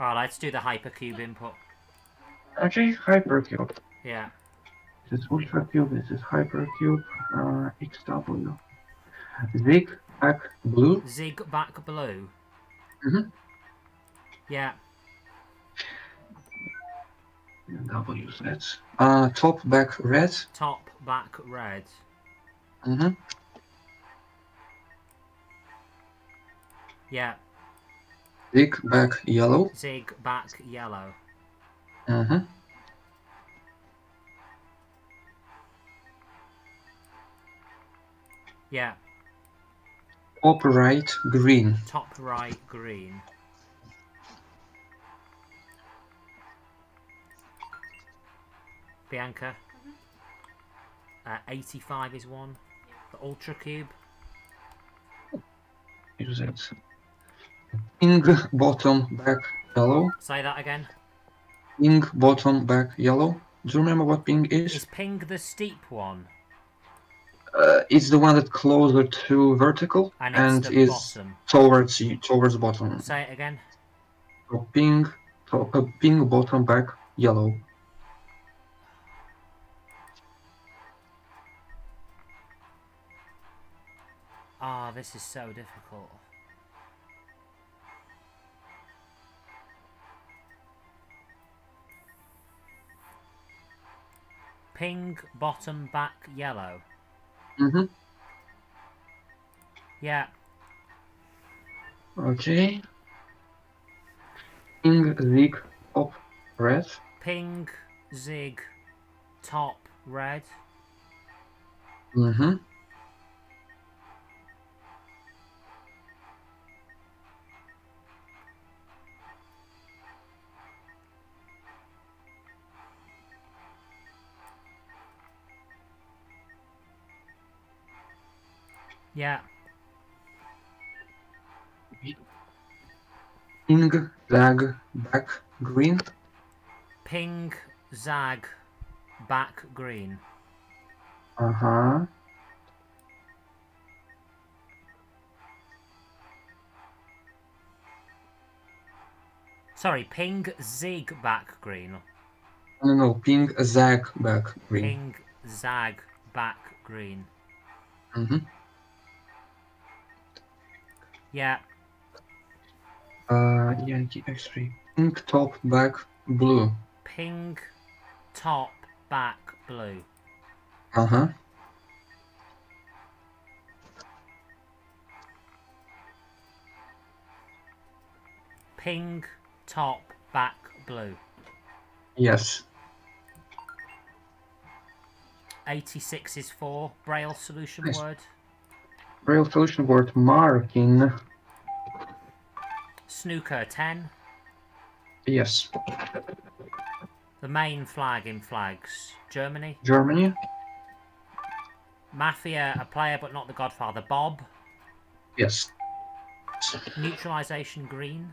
Alright, let's do the hypercube input. Okay, Hypercube. Yeah. This is Ultracube, this is Hypercube, uh, XW. Zig, back, blue. Zig back blue. Mhm. Yeah. W sets. Uh, top, back, red. Top back red. Mm-hmm. Yeah. Zig, back, yellow. Zig back yellow. Mm-hmm. Yeah. Top, right, green. Top right green. Bianca. Uh, 85 is one. The Ultra Cube. Use it. Ing, bottom, back, yellow. Say that again. Ing, bottom, back, yellow. Do you remember what ping is? Is ping the steep one? Uh, it's the one that closer to vertical And and, is bottom. towards you, towards bottom. Say it again. So ping, top, uh, ping, bottom, back, yellow. Ah, this is so difficult. Ping, bottom, back, yellow. Mm-hmm. Yeah, Okay. Ping, zig, top, red. ping, zig, top, red. Mm-hmm. Yeah, Ping, zag, back, green. ping, zag, back, green. Uh-huh. Sorry, ping, zig, back, green. No, no, ping zag back green. Ping zag back green. hmm Yeah. Uh, Yankee X3. Ping top back blue. Ping top back blue. Uh huh. Ping top back blue. Yes. 86 is 4. Braille solution Nice. word. Braille solution word marking. Snooker 10. Yes. The main flag in flags. Germany. Germany. Mafia, a player but not the godfather. Bob. Yes. Neutralization green.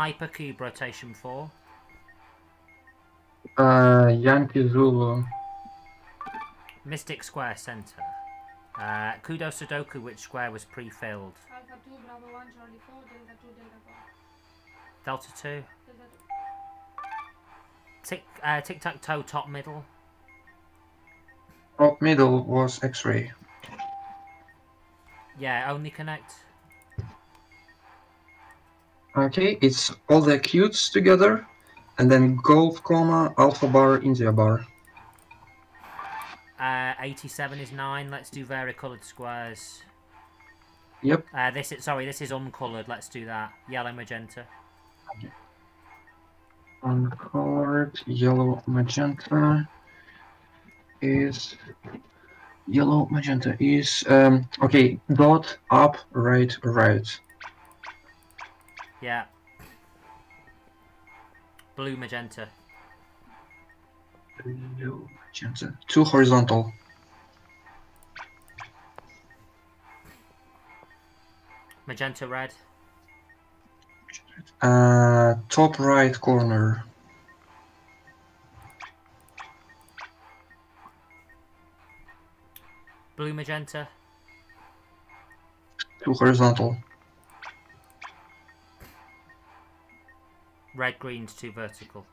Hypercube rotation 4. Uh, Yankee Zulu. Mystic Square Center. Uh, Kudo Sudoku, which square was pre-filled? Alpha 2, Bravo 1, Charlie 4, Delta 2, Delta 4. Delta 2. Delta 2. Tic, uh, tic tac toe, top middle. Top middle was X-ray. Yeah, only connect. Okay, it's all the acutes together, and then golf, comma, alpha bar, India bar. Uh, 87 is 9. Let's do varicolored squares. Yep. Uh, this is sorry, this is uncolored. Let's do that. Yellow, magenta. Uncolored yellow magenta is yellow magenta is um okay dot up right right Yeah. Blue, magenta. Magenta two horizontal Magenta, red. uh top right corner Blue, magenta. two horizontal Red, green's to two vertical.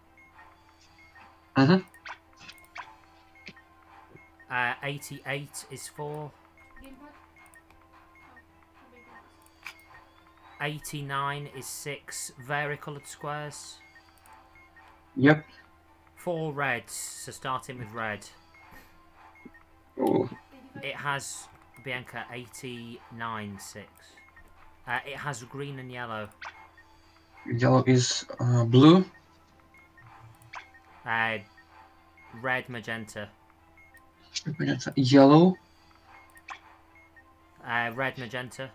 Mhm. Uh, 88 is 4. Green part? Oh, how big is 89 is 6. Varicolored squares. yep 4 reds, so starting with red. oh, It has, Bianca, 89 6. Uh, it has green and yellow. yellow is uh, blue Uh, red, magenta. Magenta yellow Uh, red, magenta.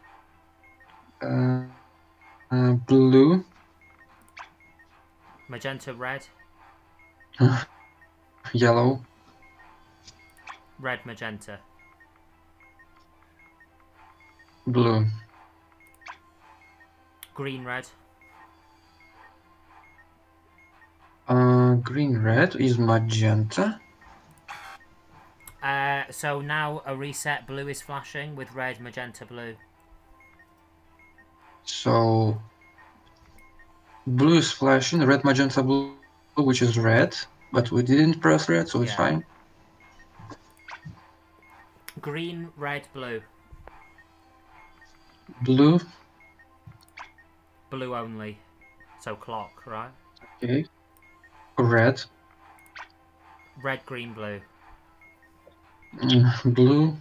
uh, uh, blue Magenta, red. yellow Red, magenta. blue Green, red. uh, green red is magenta Uh, so now a reset blue is flashing with red, magenta, blue. So blue is flashing, red, magenta, blue, which is red, but we didn't press red, so it's fine. Green, red, blue. Blue, Blue only. So clock, right? okay. Red, Red, green, blue. Mm, blue,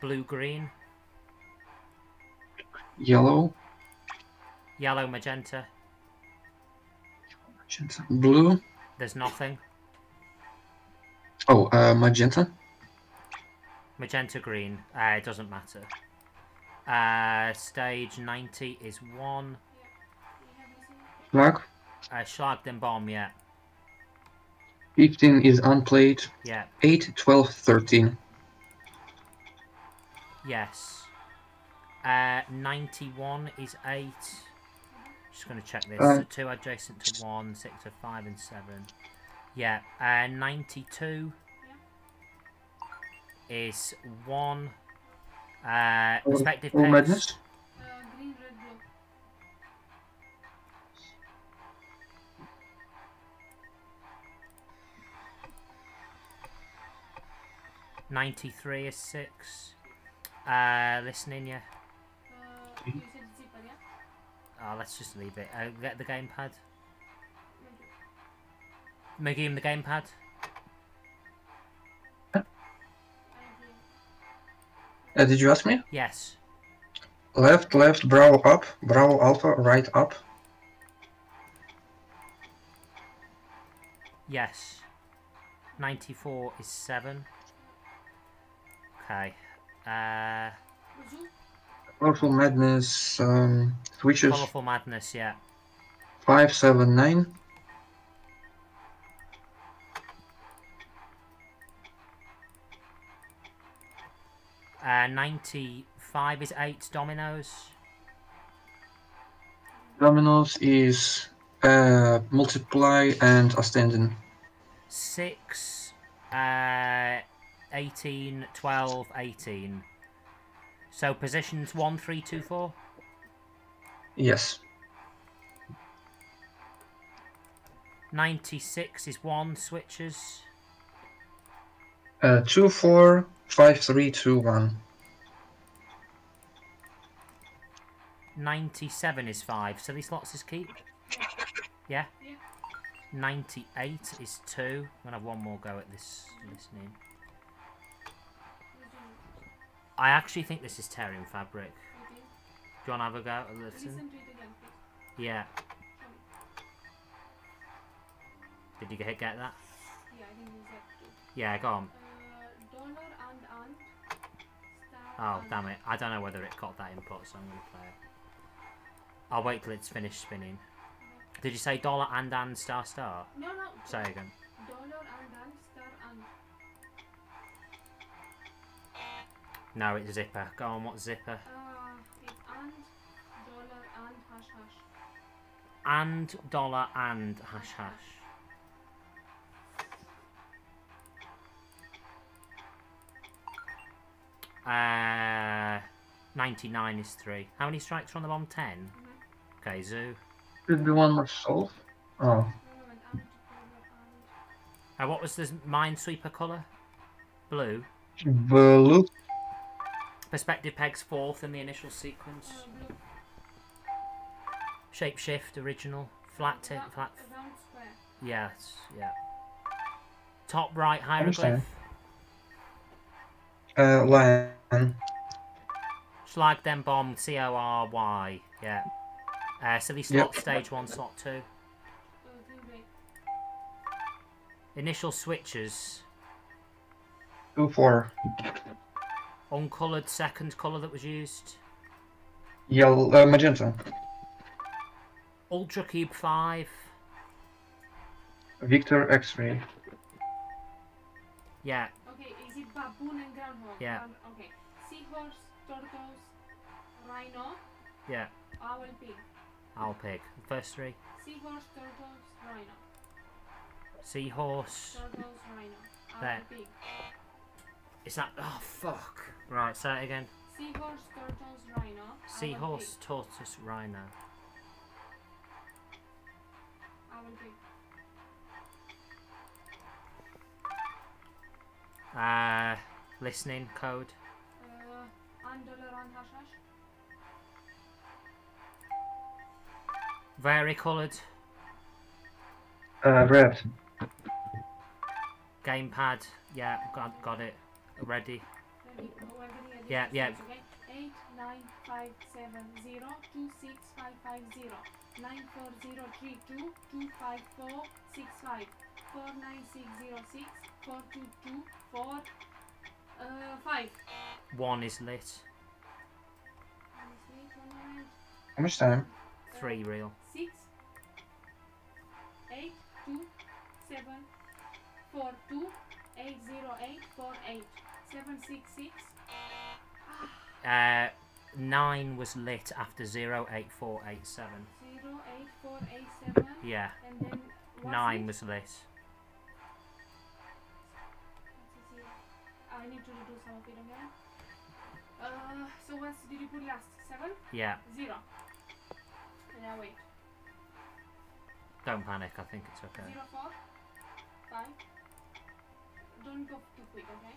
Blue, green. yellow, Yellow, magenta. magenta, blue. There's nothing. Oh, uh, magenta. Magenta, green. Uh, it doesn't matter. Uh, stage 90 is 1. We have missing. Flag. Uh, Schlag den Bomb, yeah. 15 is unplayed. Yeah, 8, 12, 13. yes. Uh, 91 is 8. Just going to check this. Uh, So 2 adjacent to 1, 6 to 5 and 7. Yeah, uh, 92 is 1. Uh, respective pairs. 93 is 6. Uh, listening, yeah. You said zipper, yeah? Oh, let's just leave it. Uh, get the gamepad. You. Megum, the gamepad. Uh, did you ask me? Yes. Left, left, Bravo up, Bravo Alpha, right up. Yes. 94 is 7. Okay. Uh. Powerful Madness, um, switches Colourful Madness, yeah. 579. Uh, 95 is 8 dominoes. Dominoes is uh, multiply and ascending. 6, uh, 18, 12, 18. So positions 1, 3, 2, 4. Yes. 96 is 1 switches. Uh, 2, 4, 5, 3, 2, 1. 97 is 5. So these slots is keep. Yeah? Yeah. 98 is 2. I'm going to have one more go at this listening. Let's do it. I actually think this is Terran fabric. Do you want to have a go at listen? Yeah. Did you get, get that? Yeah, I think that. Yeah, go on. Uh, dollar and and. Star Oh, damn it. I don't know whether it got that input, so I'm going to play it. I'll wait till it's finished spinning. Did you say dollar and and star star? No, no. Say again. No, it's zipper. Go on, what's zipper? Uh, and dollar and hash hash. And dollar and hash hash. Uh, 99 is 3. How many strikes are on the bomb? 10? Mhm. Okay, zoo. Could be one more solve. Oh, No, no, wait, and. Uh, what was the minesweeper colour? Blue. blue. Perspective pegs fourth in the initial sequence. Blue. Shapeshift original. Flat tip. Ra- Flat. square. Yes. Yeah. Top right hieroglyph. Uh, lion. Schlag den Bomb. C O R Y. Yeah. Uh, silly slot stage one, slot two. Green gray. Initial switches. 2, 4. Uncoloured second colour that was used. Yellow, uh, magenta. Ultra Cube 5. Victor X-ray. Yeah. Okay, is it baboon and groundhog? Yeah. Um, okay. Seahorse, tortoise, rhino, Yeah. owl, pig. Owl pig. First three. Seahorse, tortoise, rhino. Seahorse. Tortoise, rhino. Owl, There. pig. Is that. Oh, fuck. Right, say it again. Seahorse, tortoise, rhino. Seahorse, tortoise, rhino. Owl, pig. Uh, listening code. Uh, and dollar and hash hash. Vari-coloured. Uh, red. Gamepad. Yeah, got, got it. Ready. Ready? I'm getting a Yeah, different yeah. stage, Okay. Eight nine five seven zero two six five five zero nine four zero three two two five four six five four nine six zero six four two two four uh five. One is lit. Let me see, one moment. How much time? Three real. Six eight two seven four two eight zero eight four eight seven six six Uh, nine was lit after 08487. zero eight four eight seven Yeah. and then Nine it? was lit. I need to redo some of it again. Uh, so what did you put last? Seven? Yeah. Zero. And now wait. Don't panic, I think it's okay. Zero four. Five. Don't go too quick, okay?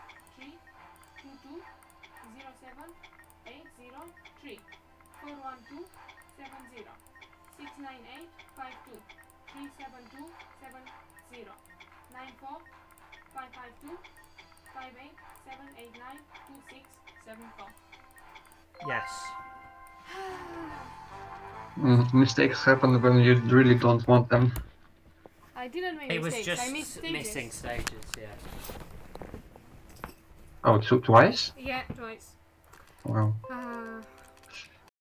seven, eight, zero, three, four, one, two, seven, zero, six, nine, eight, five, two, three, seven, two, seven, zero, nine, four, five, five, two, five, eight, seven, eight, nine, two, six, seven, four. Yes. Mm, mistakes happen when you really don't want them. I didn't make It was mistakes. just I missed stages. missing stages, yeah. Oh, two, twice? Yeah, twice. Wow. Uh,